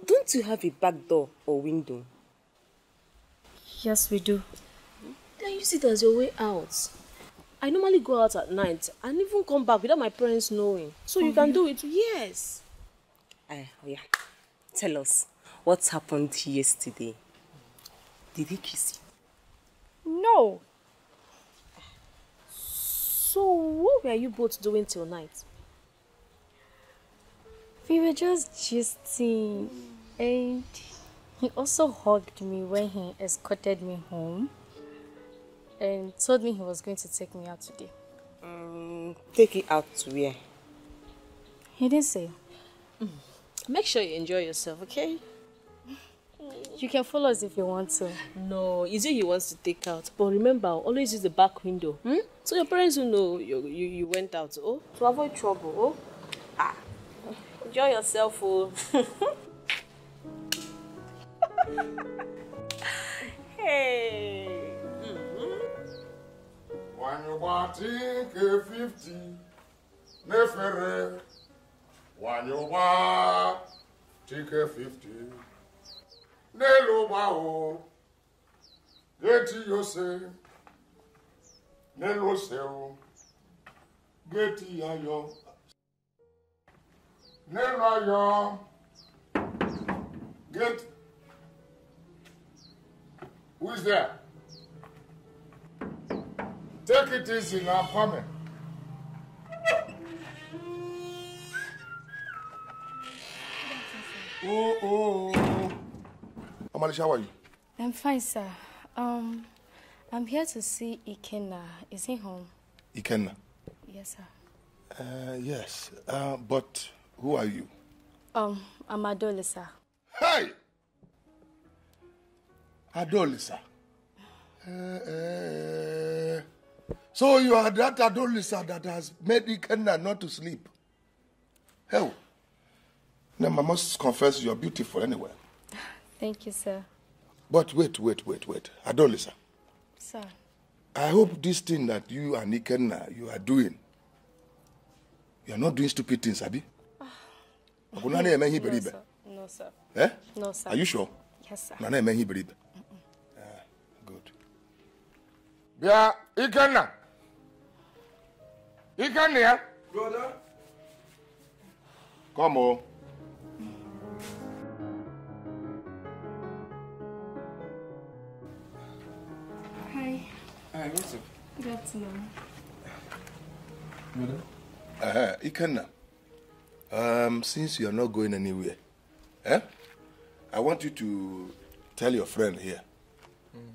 don't you have a back door or window? Yes, we do. Then use it as your way out. I normally go out at night and even come back without my parents knowing. So you Oh, can yeah? do it. Yes. Eh, oh yeah. Tell us, what happened yesterday? Did he kiss you? No. So what were you both doing till night? We were just gisting. And he also hugged me when he escorted me home. And told me he was going to take me out today. Um, take it out to where? He didn't say. Make sure you enjoy yourself, okay? You can follow us if you want to. No, it's you he wants to take out. But remember, always use the back window. Hmm? So your parents will know you, you, you went out. Oh, to avoid trouble. Oh. Enjoy yourself, oh. hey. When you want a fifty, nefere. When you want a fifty, neluba o. Geti yose, nelose o. Geti ayo n'elu ayọ geti who is there? Take it easy now, Kwame. Oh, oh, oh. Amalisha, how are you? I'm fine, sir. Um, I'm here to see Ikenna. Is he home? Ikenna. Yes, sir. Uh, yes, uh, but who are you? Um, I'm Adole, sir. Hey! Adolisa. Uh, uh, so you are that Adolisa that has made Ikenna not to sleep. Hell. Now, I must confess you are beautiful anyway. Thank you, sir. But wait, wait, wait, wait. Adolisa, Sir. I hope this thing that you and Ikenna you are doing, you are not doing stupid things, Abi. Hakuna anaye eme ihe No, sir. No, sir. Eh? No, sir. Are you sure? Yes, sir. Na anaye eme ihe iberibe. Ah, good. Bịa, Ikenna. Ikenna ya. Brother. Come on. Hi, what's up? Good afternoon. Madam? Uh-huh. Ikenna, um, since you are not going anywhere, eh? I want you to tell your friend here,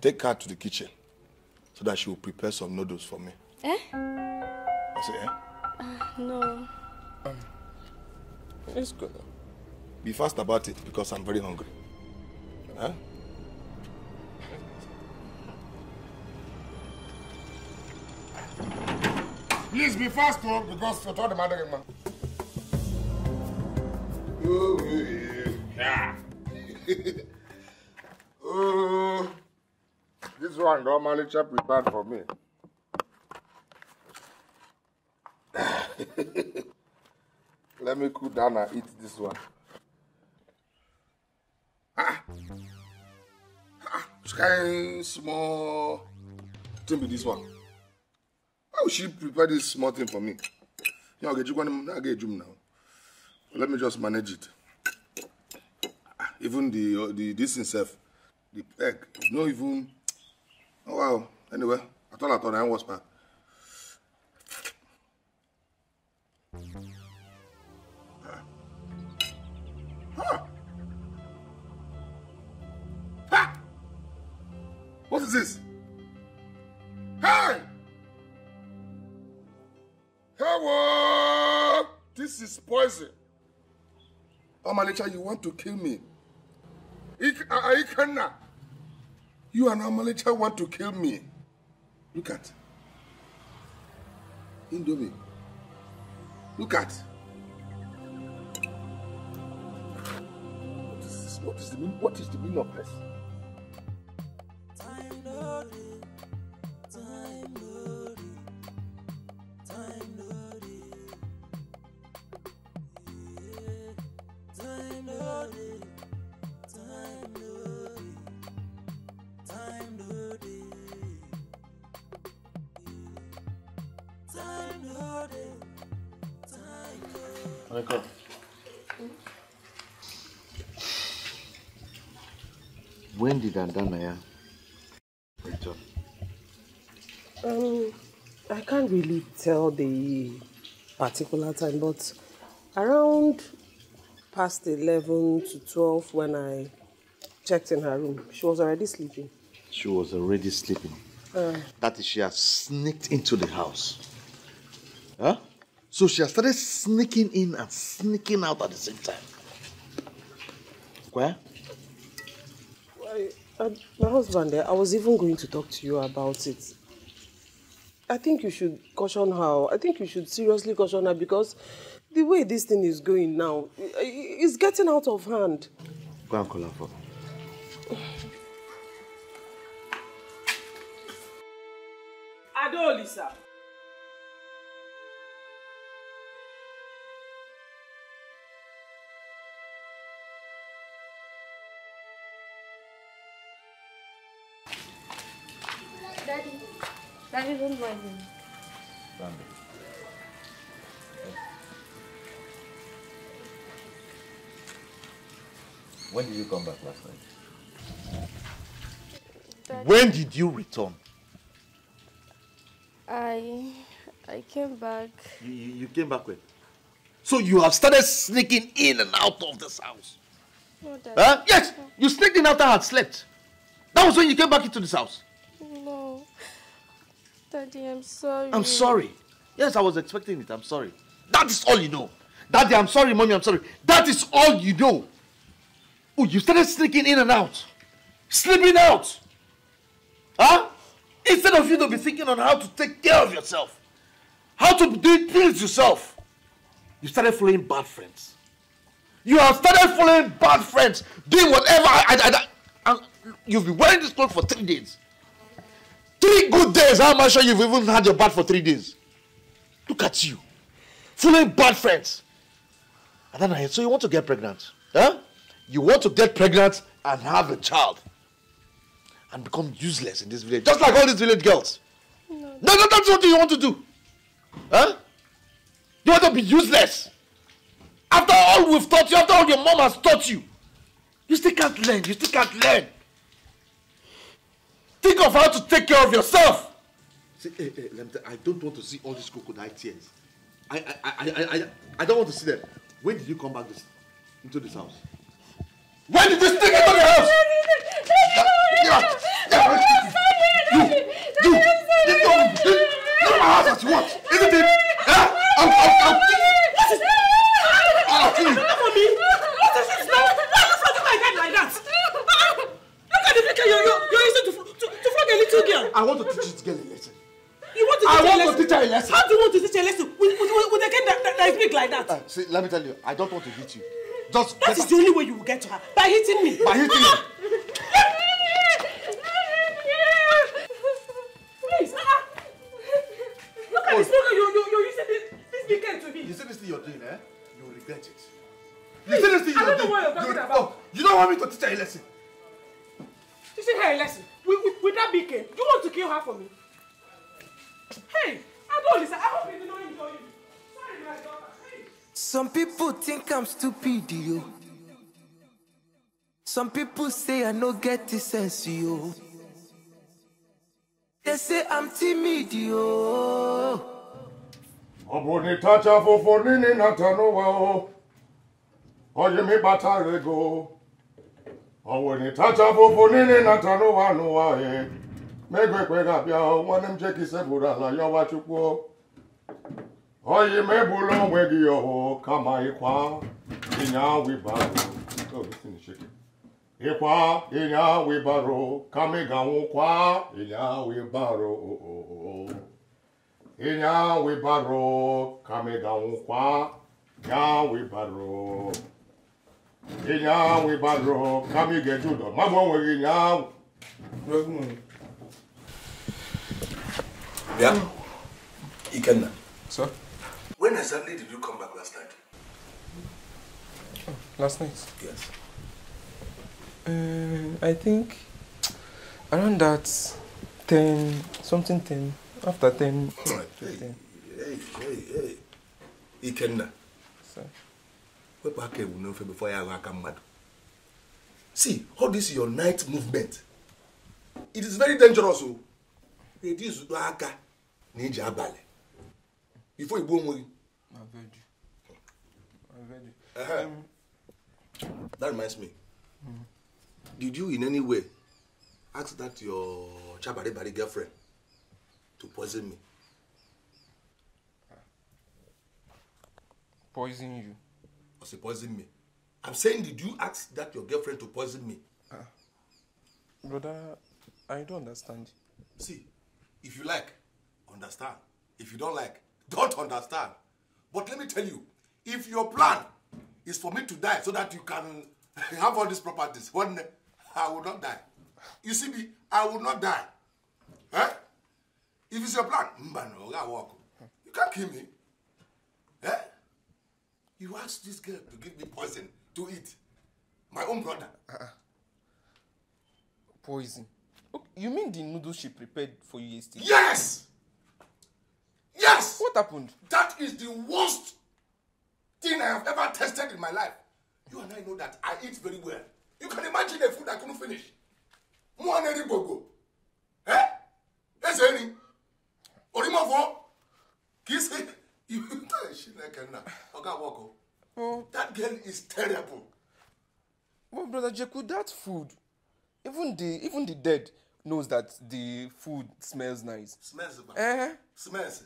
take her to the kitchen so that she will prepare some noodles for me. Eh? I say, eh? Uh, no. It's good. Be fast about it because I'm very hungry. Huh? Please be fast, oh, because you told the mother man. Oh, this one normally chap prepared for me. Let me cool down and eat this one. Ah. Ah, small thing be this one? How she prepare this small thing for me? You know, get you one, get you now. Let me just manage it. Ah, Even the uh, the this itself, the egg, no even. Oh wow. Anyway, I thought I thought I was back. What is this? Hey! Hello! This is poison. Amalicha, you want to kill me? Uh, uh, Ikenna, you and Amalicha want to kill me. Look at. Indomie. Look at. What is this? What is the meaning? What is the meaning of this? Andanaya return? Um, I can't really tell the particular time, but around past 11 to 12 when I checked in her room, she was already sleeping. She was already sleeping. Uh, That is, she has sneaked into the house. Huh? So she has started sneaking in and sneaking out at the same time. Where? I, my husband, eh, I was even going to talk to you about it. I think you should caution her. I think you should seriously caution her because the way this thing is going now, it's getting out of hand. Go and call her for. Adolisa. Daddy. Daddy, don't mind him. When did you come back last night? Daddy, When did you return? I I came back. You, you, you came back when? So you have started sneaking in and out of this house? No, Daddy. Huh? Yes, you sneaked in after I had slept. That was when you came back into this house. No. Daddy, I'm sorry. I'm sorry. Yes, I was expecting it. I'm sorry. That is all you know. Daddy, I'm sorry. Mommy, I'm sorry. That is all you know. Oh, you started sneaking in and out. Sleeping out. Huh? Instead of you to be thinking on how to take care of yourself. How to do things yourself. You started following bad friends. You have started following bad friends. Doing whatever I, I, I, I- and you've been wearing this clothes for three days. Three good days. How am I sure you've even had your bath for three days? Look at you. Following bad friends. And then I so you want to get pregnant. Huh? You want to get pregnant and have a child. And become useless in this village. Just like all these village girls. No, no, that's what you want to do. Huh? You want to be useless. After all we've taught you, after all your mom has taught you, you still can't learn. You still can't learn. Think of how to take care of yourself. See, hey, hey, let me tell I don't want to see all these crocodile tears. I, I, I, I, I, I don't want to see them. When did you come back this, into this house? When did this thing enter the house? Yeah, yeah, you, you, you you, you my house as you want, isn't it? Huh? I'll, I'll, I'll, What is Ah, see. Enough for me. What is this now? Why you flogging my head like that? Ah, Look at the picture you're, you're using to, fl- to, to flog a little girl. I want to teach this girl a lesson. You want to I teach want a to lesson? teach her a lesson. How do you want to teach a lesson with, with, with, with a kid that, that, that is big like that? Uh, see, let me tell you, I don't want to hit you. Just That is the only way you will get to her. By hitting me. By hitting you. Please. ah. Look at the slogan you, you, you're using this, this weekend to me. You see this thing you're doing, eh? You will regret it. You see this thing I you're don't know doing? what you're talking you, about. Oh, you don't want me to teach her a lesson. Teaching her a lesson. With, with, with that big cane. You want to kill her for me? Hey, I don't listen. I hope you did not enjoy it. Sorry, my daughter. Hey. Some people think I'm stupid, yo. Some people say I no get the sense, yo. They say I'm timid, yo. ọ bụ na ịtacha afụfụ niile nata n'ụwa o onye m ịkpatara ego ọ ịtacha afụfụ niile nata n'ụwa n'ụwa e ekwe ga-abịa nwanne m cheki sebụrụ ala yọwa chukwu oyi m ebula onwe gị ọhụ kama ịkwa ịnya wibaro ịkwa ịnya wibaro kama ị ga-anwụkwa ịnya wibaro ịnya wibaro kama ị ga-anwụkwa nya wibaro ịnya wibaro kama ị ga-eji ụdọ magbu onwe gị nya Yeah. Ikenna. Sir? When exactly did you come back last night? Last night? Yes. Um, I think around that 10, something 10, after 10. Hey, 15. hey, hey, hey. Ikenna. Wepụ aka ewu n'ofe before ya ahụ aka mmadụ. See, all this your night movement. It is very dangerous o. Edi zudo aka na iji abalị. Before igbuo onwe gị. That reminds me. Did you in any way ask that your chabaribari girlfriend to poison me? Poison you. Or say poison me? I'm saying, did you ask that your girlfriend to poison me? Brother, I don't understand. See, if you like, understand. If you don't like, don't understand. But let me tell you, if your plan is for me to die so that you can have all these properties, one I will not die. You see me, I will not die. Eh? If it's your plan, mbano, oga walk. You can't kill me. Eh? You asked this girl to give me poison to eat. My own brother. Poison. Okay, you mean the noodles she prepared for you yesterday? Yes! Yes! What happened? That is the worst thing I have ever tasted in my life. You and I know that I eat very well. You can imagine the food I couldn't finish. Mwaneri bogo. Eh? Yes, any. Orimofo. Kiss it. You. Oh, That girl is terrible. well, brother Jeku, that food, even the even the dead knows that the food smells nice. Smells bad. Eh? Smells.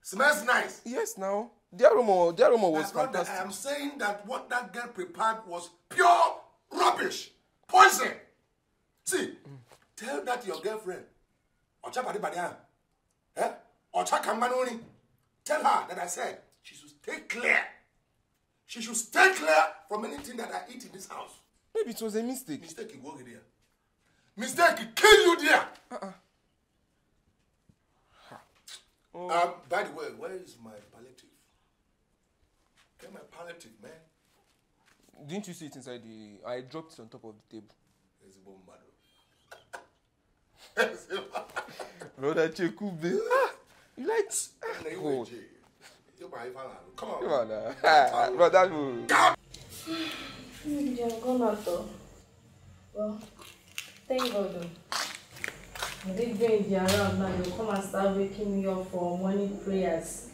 Smells nice. Yes, now the aroma, the aroma was brother, I fantastic. am saying that what that girl prepared was pure rubbish, poison. See, tell that to your girlfriend. Ocha badi badi. Eh? Ocha kambanoni. Tell her that I said she should stay clear. She should stay clear from anything that I eat in this house. Maybe it was a mistake. Mistake, you in there. Mistake, he kill you there. Uh-uh. Um, by the way, where is my palliative? Get my palliative, man. Didn't you see it inside the? I dropped it on top of the table. It's a bomb, Brother Jeku, babe. Ah, you? Ah, God. Come on. Come on, now. brother. gone out though. Well, thank God though. I did go in the around now. They'll come and start waking me up for morning prayers.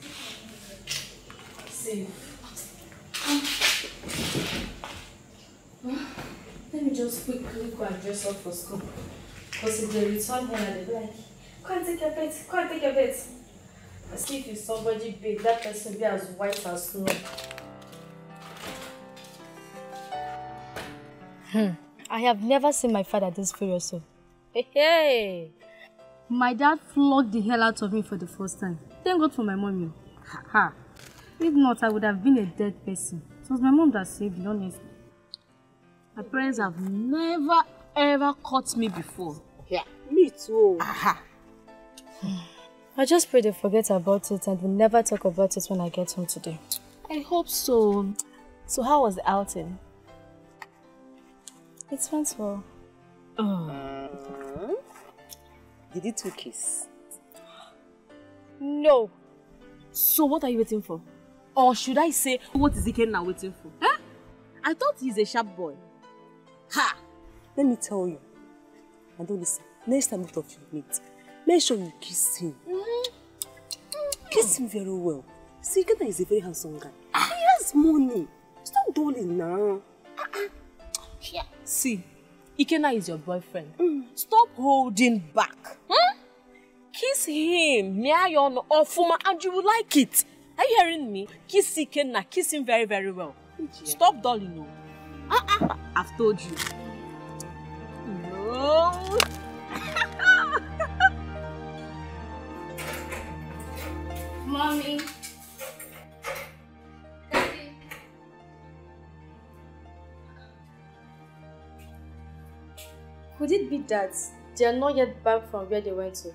See. Let me just quickly go and dress up for school. Because if they return here, they'll be like, go and take your bed, go and take your bed. See if it's somebody big, that person be as white as snow. Hmm. I have never seen my father this furious. So. Hey, hey. My dad flogged the hell out of me for the first time. Thank God for my mom. yo. Ha. ha. If not, I would have been a dead person. It was my mom that saved me, honestly. My parents have never ever caught me before. Yeah, me too. Aha. I just pray they forget about it and will never talk about it when I get home today. I hope so. So how was the outing? It went well. Uh, did you two kiss? No. So what are you waiting for? Or should I say, what is Ikenna waiting for? Huh? I thought he's a sharp boy. Ha! Let me tell you. And don't listen. Next time both of you meet, make sure you kiss him. Kiss him very well. See, Ikenna is a very handsome guy. He has money. Stop dulling now. Yeah. See, Ikenna is your boyfriend. Stop holding back. Hmm? Kiss him, near your ofuma, and you will like it. Are you hearing me? Kiss Ikenna, kiss him very, very well. Stop dulling, no. Uh-uh. I've told you. No. Mommy. Could it be that they are not yet back from where they went to?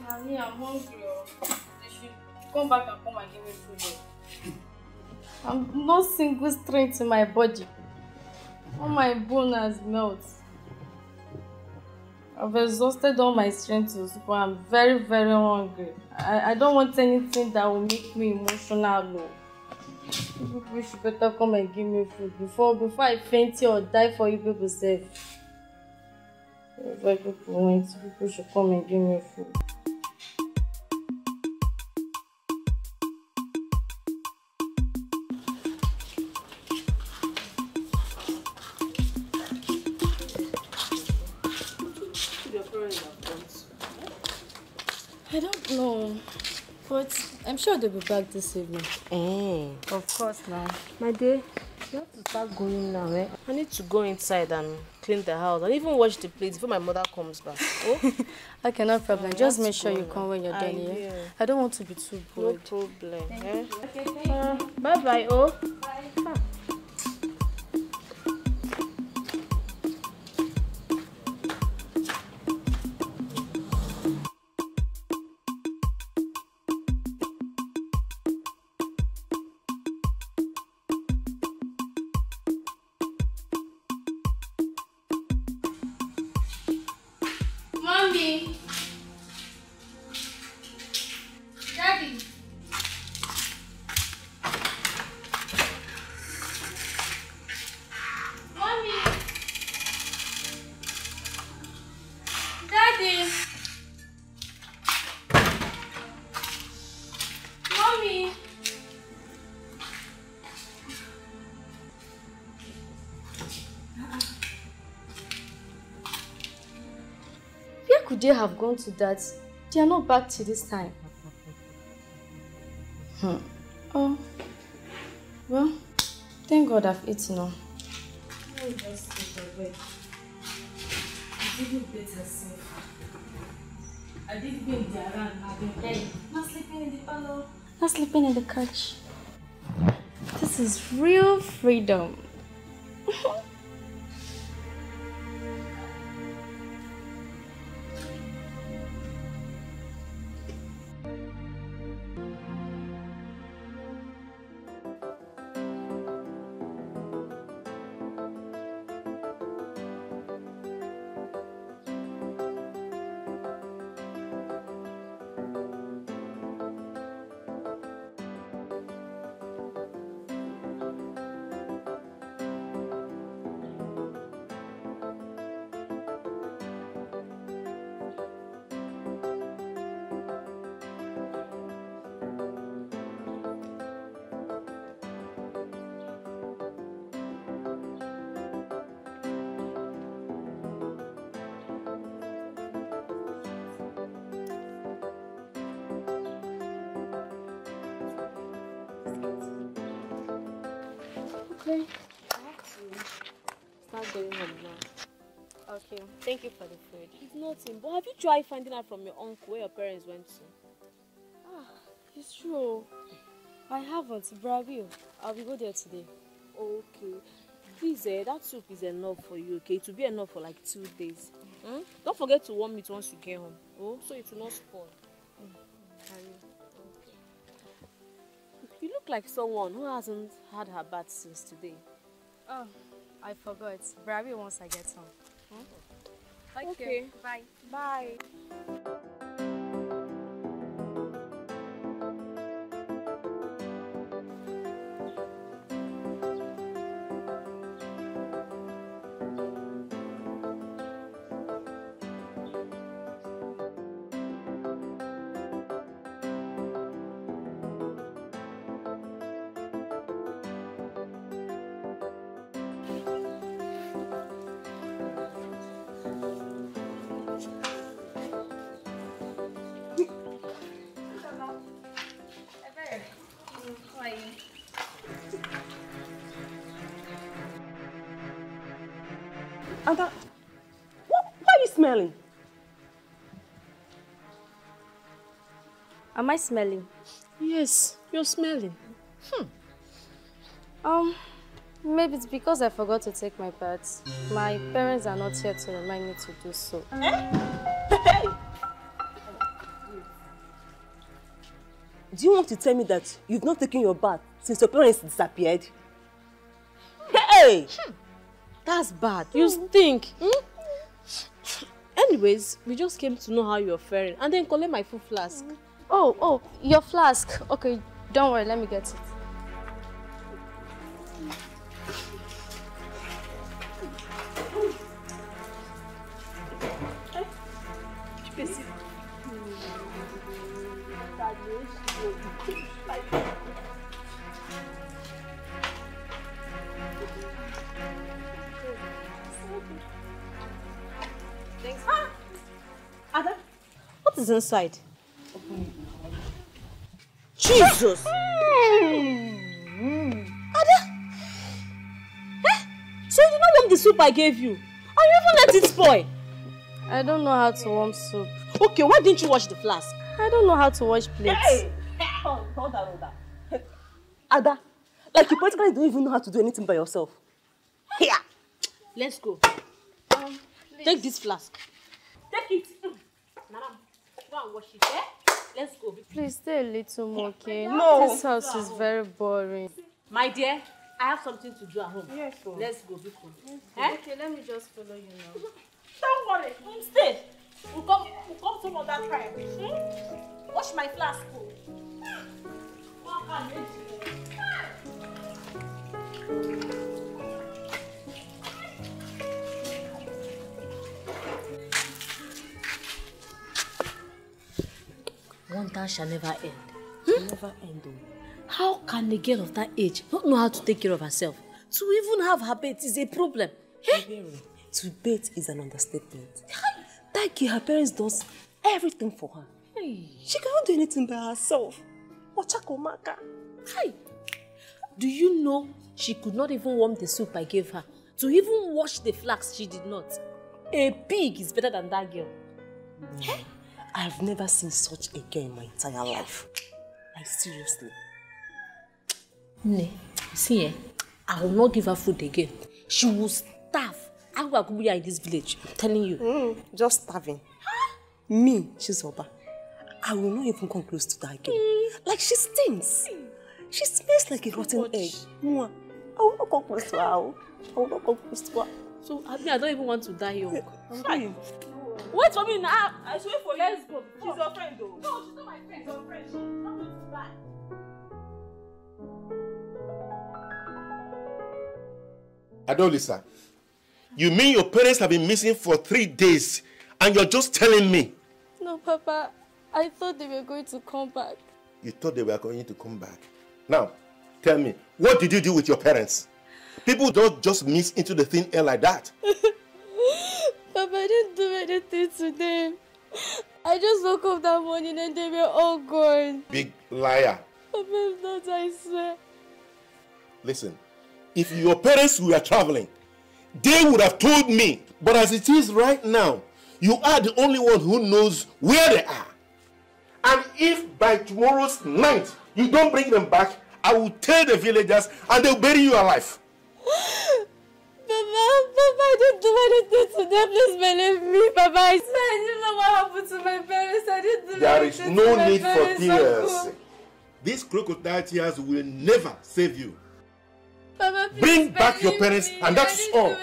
Mommy, I'm hungry. oh. They should come back and come and give me food. oh. I'm no single strength in my body. All my bone has melted. I've exhausted all my strength to sleep. I'm very, very hungry. I, I don't want anything that will make me emotional. No. You people should better come and give me food before before I faint or die for you people want, people should come and give me food. Sure they'll be back this evening. Eh. Of course now. My dear, you have to start going now, eh? I need to go inside and clean the house and even wash the plates before my mother comes back. Oh? Okay, no problem. Oh, Just make sure you come when you're I done, yeah? will. I don't want to be too No bored. problem. Eh? Uh, bye bye, oh. Ah. They have gone to that? They are not back till this time. Hmm. Oh. Well, thank God I've eaten now. Let just take a. I parlor. Not sleeping in the couch. This is real freedom. Nothing, but have you tried finding out from your uncle where your parents went to? Ah, it's true. I haven't, but I will. I will go there today. Okay. Please, eh, that soup is enough for you, okay? It will be enough for like two days. Hmm? Don't forget to warm it once you get home. Oh, so it will not spoil. Okay. You look like someone who hasn't had her bath since today. Oh, I forgot. But I once I get home. Okay. Bye. Bye. Am I smelling? Yes, you're smelling. Hmm. Um, maybe it's because I forgot to take my bath. My parents are not here to remind me to do so. Do you want to tell me that you've not taken your bath since your parents disappeared? Hey! That's bad. You stink. Hmm? Anyways, we just came to know how you're faring and then collect my full flask. Oh, oh, your flask. Okay, don't worry, let me get it. Thanks. Ah! Ada, what is inside? Jesus! Ada! Eh? So you did not want the soup I gave you? And you even let it spoil? I don't know how to warm soup. Okay, why didn't you wash the flask? I don't know how to wash plates. Hey! Hold hold on, hold on. Ada, like you practically don't even know how to do anything by yourself. Here! Let's go. Take this flask. Take it. Mm. Nana, go and wash it, eh? Let's go. Please stay a little more, okay? No. This house is very boring. My dear, I have something to do at home. Yes, sir. Let's go, Biko. Eh? Okay, let me just follow you now. Don't worry. Mm, stay. We'll come, we'll come some of that time. Hmm? Wash my flask. Walk on? Wonder shall never end. Hmm? Never end. oh. How can a girl of that age not know how to take care of herself? To even have her pet is a problem. Mary, to bait is an understatement. That girl, her parents does everything for her. She cannot do anything by herself. Ochakomaka. Hi. Do you know she could not even warm the soup I gave her? To even wash the flax, she did not. A pig is better than that girl. I've never seen such a girl in my entire life. Like seriously. Ne, see eh, I will not give her food again. She will starve. I will go in this village. I'm telling you. Mm, just starving. Me, Chizoba. I will not even come close to that girl. Like she stinks. She smells like a rotten egg. Mwah. I will not come close to her. I will not come close to her. So I mean, I don't even want to die young. Fine. Wait for me now. I swear for you. Let's go. She's your friend though. No, she's not my friend. She's your friend. She's not going to die. Adolisa, you mean your parents have been missing for three days and you're just telling me? No, Papa. I thought they were going to come back. You thought they were going to come back. Now, tell me, what did you do with your parents? People don't just miss into the thin air like that. Papa, I didn't do anything to them. I just woke up that morning and they were all gone. Big liar. Papa, if not, I swear. Listen, if your parents were traveling, they would have told me. But as it is right now, you are the only one who knows where they are. And if by tomorrow's night you don't bring them back, I will tell the villagers and they'll bury you alive. Papa, Papa, I didn't do anything to them. Please believe me, Papa. I swear I didn't know what happened to my parents. I didn't do There is anything no to need for tears. Uncle. These crocodile tears will never save you. Papa, please Bring back your parents, me. and that's I didn't all.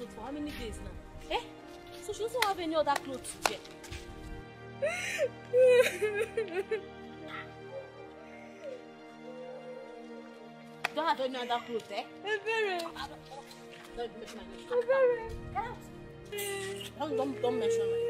Clothes for how many days now? Eh? So she doesn't have any other clothes to wear. Don't have any other clothes, eh? Don't mention my name. Get out. Don't, don't, don't mention my name.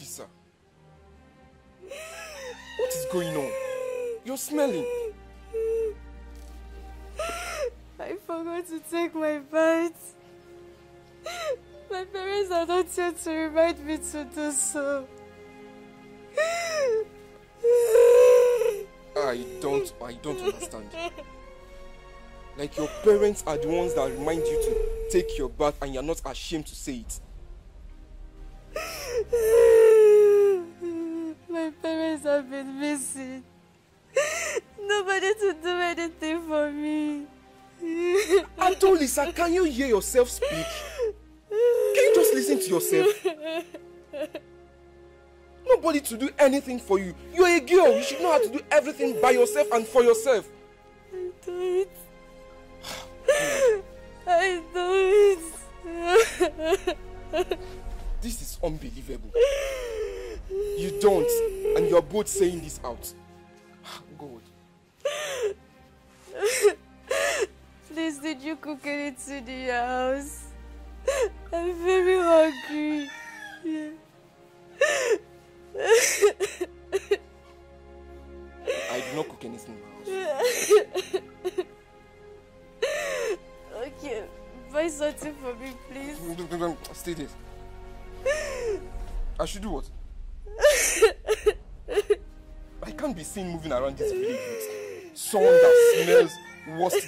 Adaolisa. What is going on? You're smelling. I forgot to take my bath. My parents are not here to remind me to do so. I don't, I don't understand. Like your parents are the ones that remind you to take your bath and you're not ashamed to say it. Can you hear yourself speak? Can you just listen to yourself? Nobody to do anything for you. You're a girl. You should know how to do everything by yourself and for yourself. I do it. I do it. This is unbelievable. You don't, and you're both saying this out.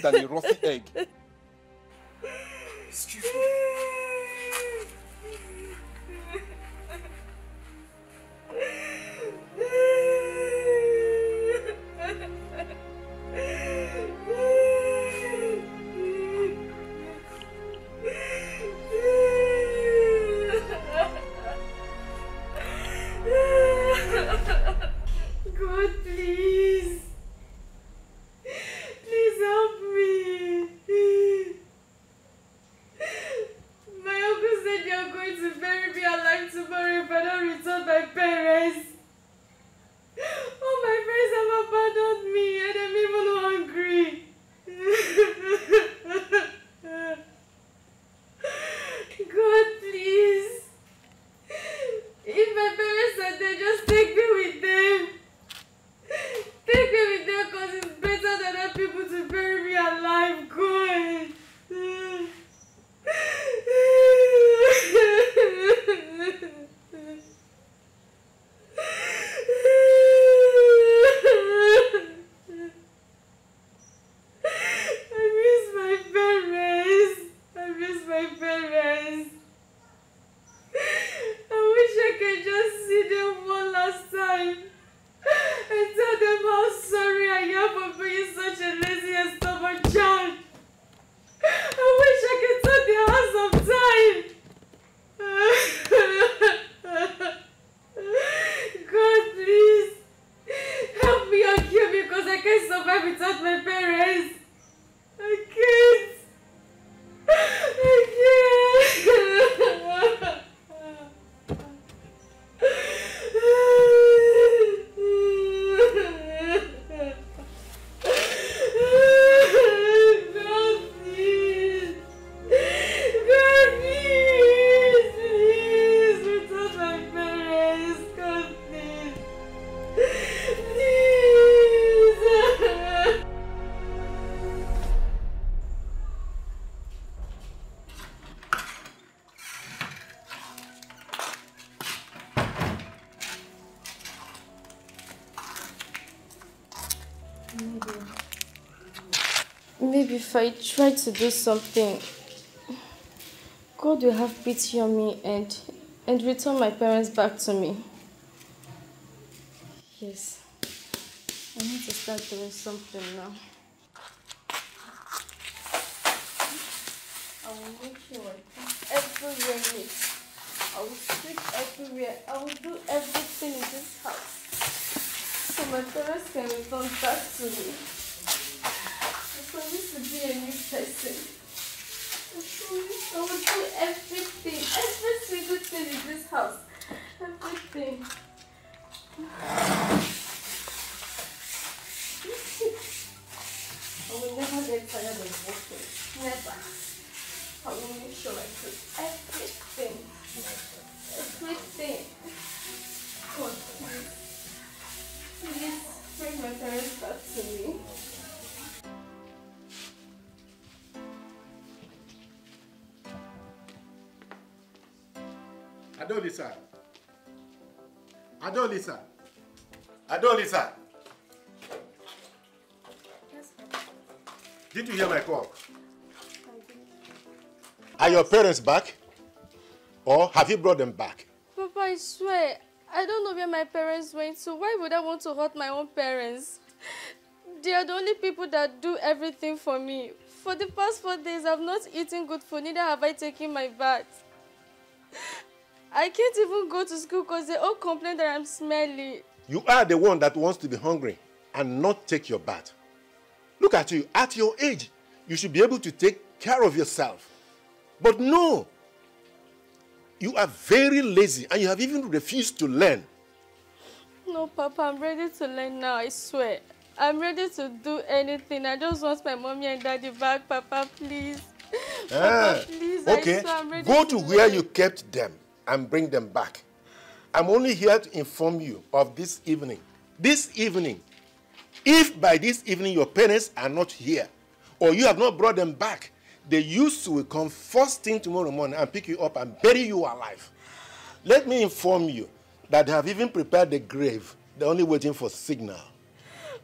Dani Rossi if I try to do something, God will have pity on me and and return my parents back to me. Yes. I need to start doing something now. Adaolisa. Did you hear my call? Are your parents back? Or have you brought them back? Papa, I swear, I don't know where my parents went, so why would I want to hurt my own parents? They are the only people that do everything for me. For the past four days, I've not eaten good food, neither have I taken my bath. I can't even go to school because they all complain that I'm smelly. You are the one that wants to be hungry and not take your bath. Look at you. At your age, you should be able to take care of yourself. But no, you are very lazy and you have even refused to learn. No, Papa, I'm ready to learn now, I swear. I'm ready to do anything. I just want my mommy and daddy back, Papa, please. Ah, Papa, please, okay, I swear I'm ready go to to where learn. you kept them and bring them back. I'm only here to inform you of this evening. This evening, if by this evening your parents are not here or you have not brought them back, the youths will come first thing tomorrow morning and pick you up and bury you alive. Let me inform you that they have even prepared the grave. They're only waiting for signal.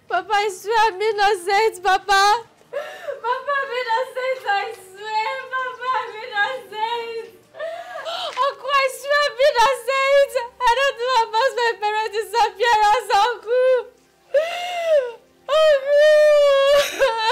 Papa, I swear I'm innocent, Papa. Papa, I'm innocent, I swear. Papa, I'm innocent. Uncle, I swear I'm innocent. I don't know about my parents' disappearance, Uncle. Uncle.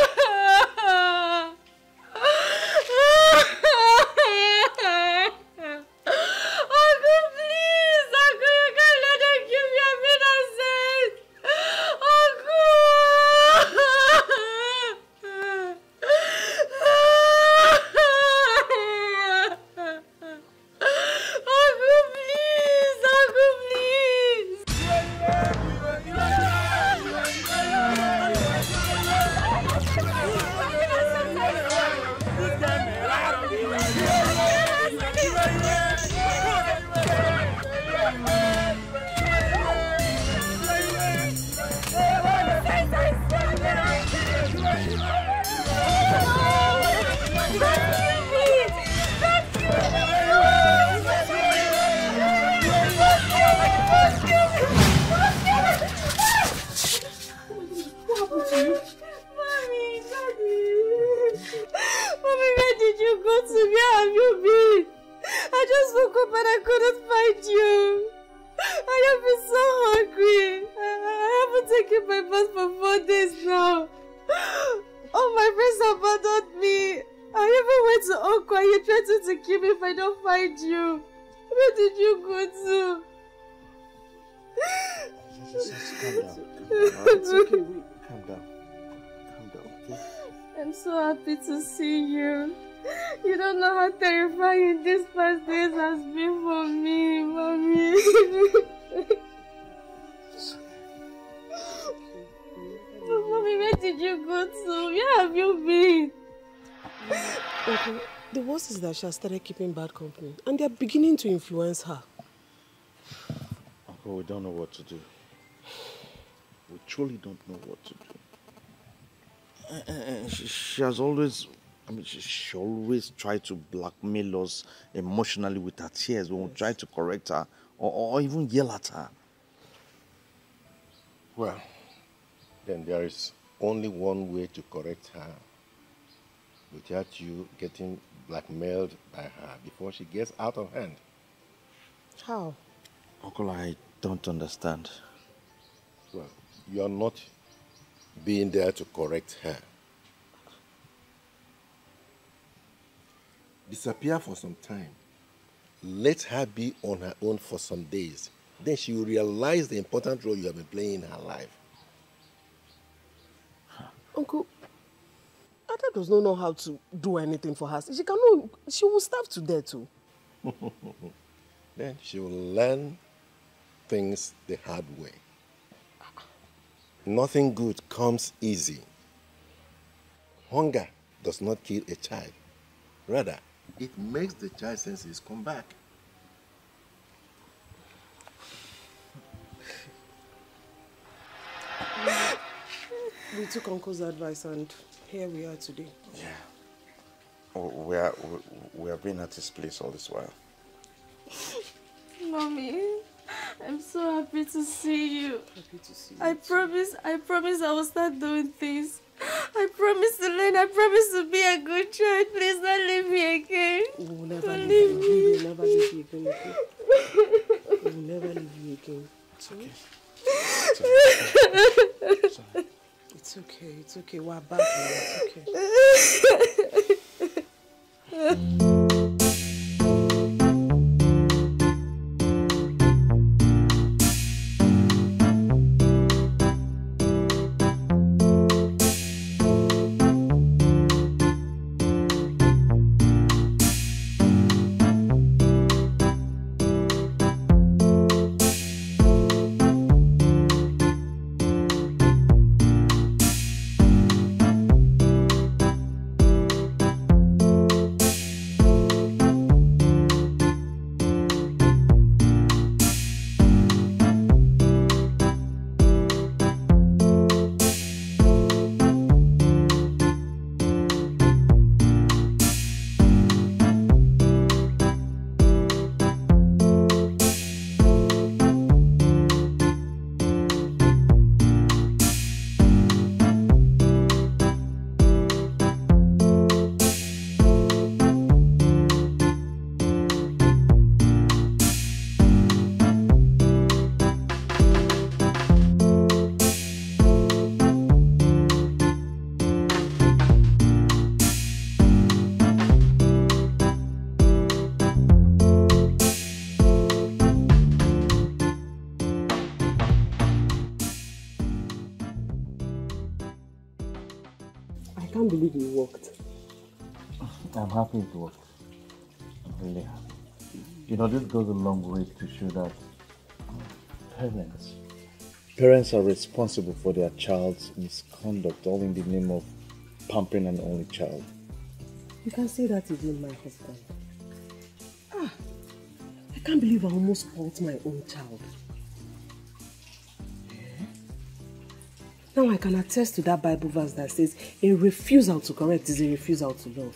She has started keeping bad company and they're beginning to influence her. Uncle, we don't know what to do. We truly don't know what to do. And- and- and she, she has always, I mean, she, she always tried to blackmail us emotionally with her tears when we try to correct her or, or even yell at her. Well, then there is only one way to correct her without you getting blackmailed by her before she gets out of hand. How? Uncle, I don't understand. Well, you're not being there to correct her. Disappear for some time. Let her be on her own for some days. Then she will realize the important role you have been playing in her life. Uncle, Ada does not know how to do anything for her. She cannot, she will starve to death too. Oh. then she will learn things the hard way. Nothing good comes easy. Hunger does not kill a child. Rather, it makes the child's senses come back. We took Uncle's advice and here we are today. Yeah. We are we, we have been at his place all this while. Mommy, I'm so happy to see you. Happy to see I promise, I promise I will start doing things. I promise to learn. I promise to be a good child. Please don't leave me again. We will never Don't leave leave you. We will never leave you again. Okay? we will never leave you again. It's okay. It's okay. It's okay. It's okay. We're back. It's okay. can't believe it worked. I'm happy it worked. I'm really happy. You know, this goes a long way to show that parents parents are responsible for their child's misconduct, all in the name of pampering an only child. You can say that again, my husband. Ah, I can't believe I almost spoilt my own child. Now I can attest to that Bible verse that says a refusal to correct is a refusal to love.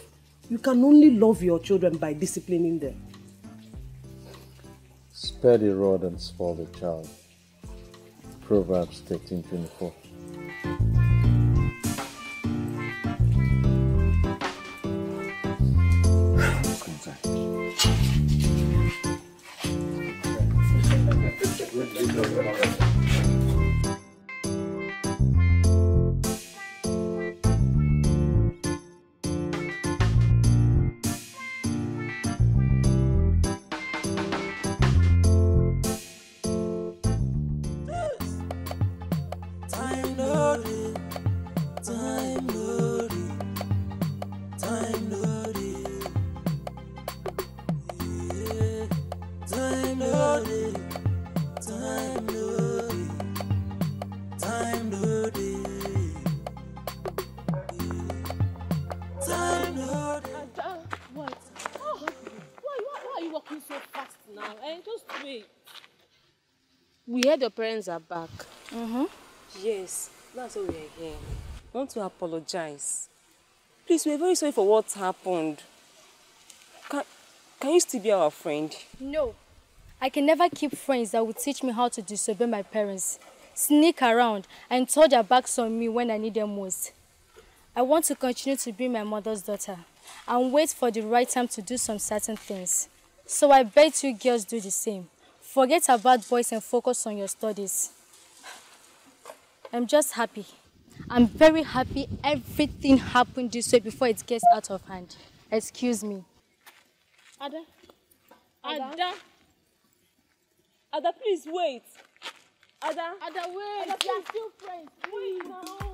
You can only love your children by disciplining them. Spare the rod and spoil the child. Proverbs 13 24. Heard your parents are back. Mm-hmm. Yes, that's why we are here. I want to apologize. Please, we're very sorry for what happened. Can, can you still be our friend? No. I can never keep friends that would teach me how to disobey my parents, sneak around, and turn their backs on me when I need them most. I I want to continue to be my mother's daughter and wait for the right time to do some certain things. So I bet you girls do the same. Forget about boys and focus on your studies. I'm just happy. I'm very happy everything happened this way before it gets out of hand. Excuse me. Ada. Ada. Ada, please wait. Ada. Ada, wait. Ada, please. Are still friends. Wait now.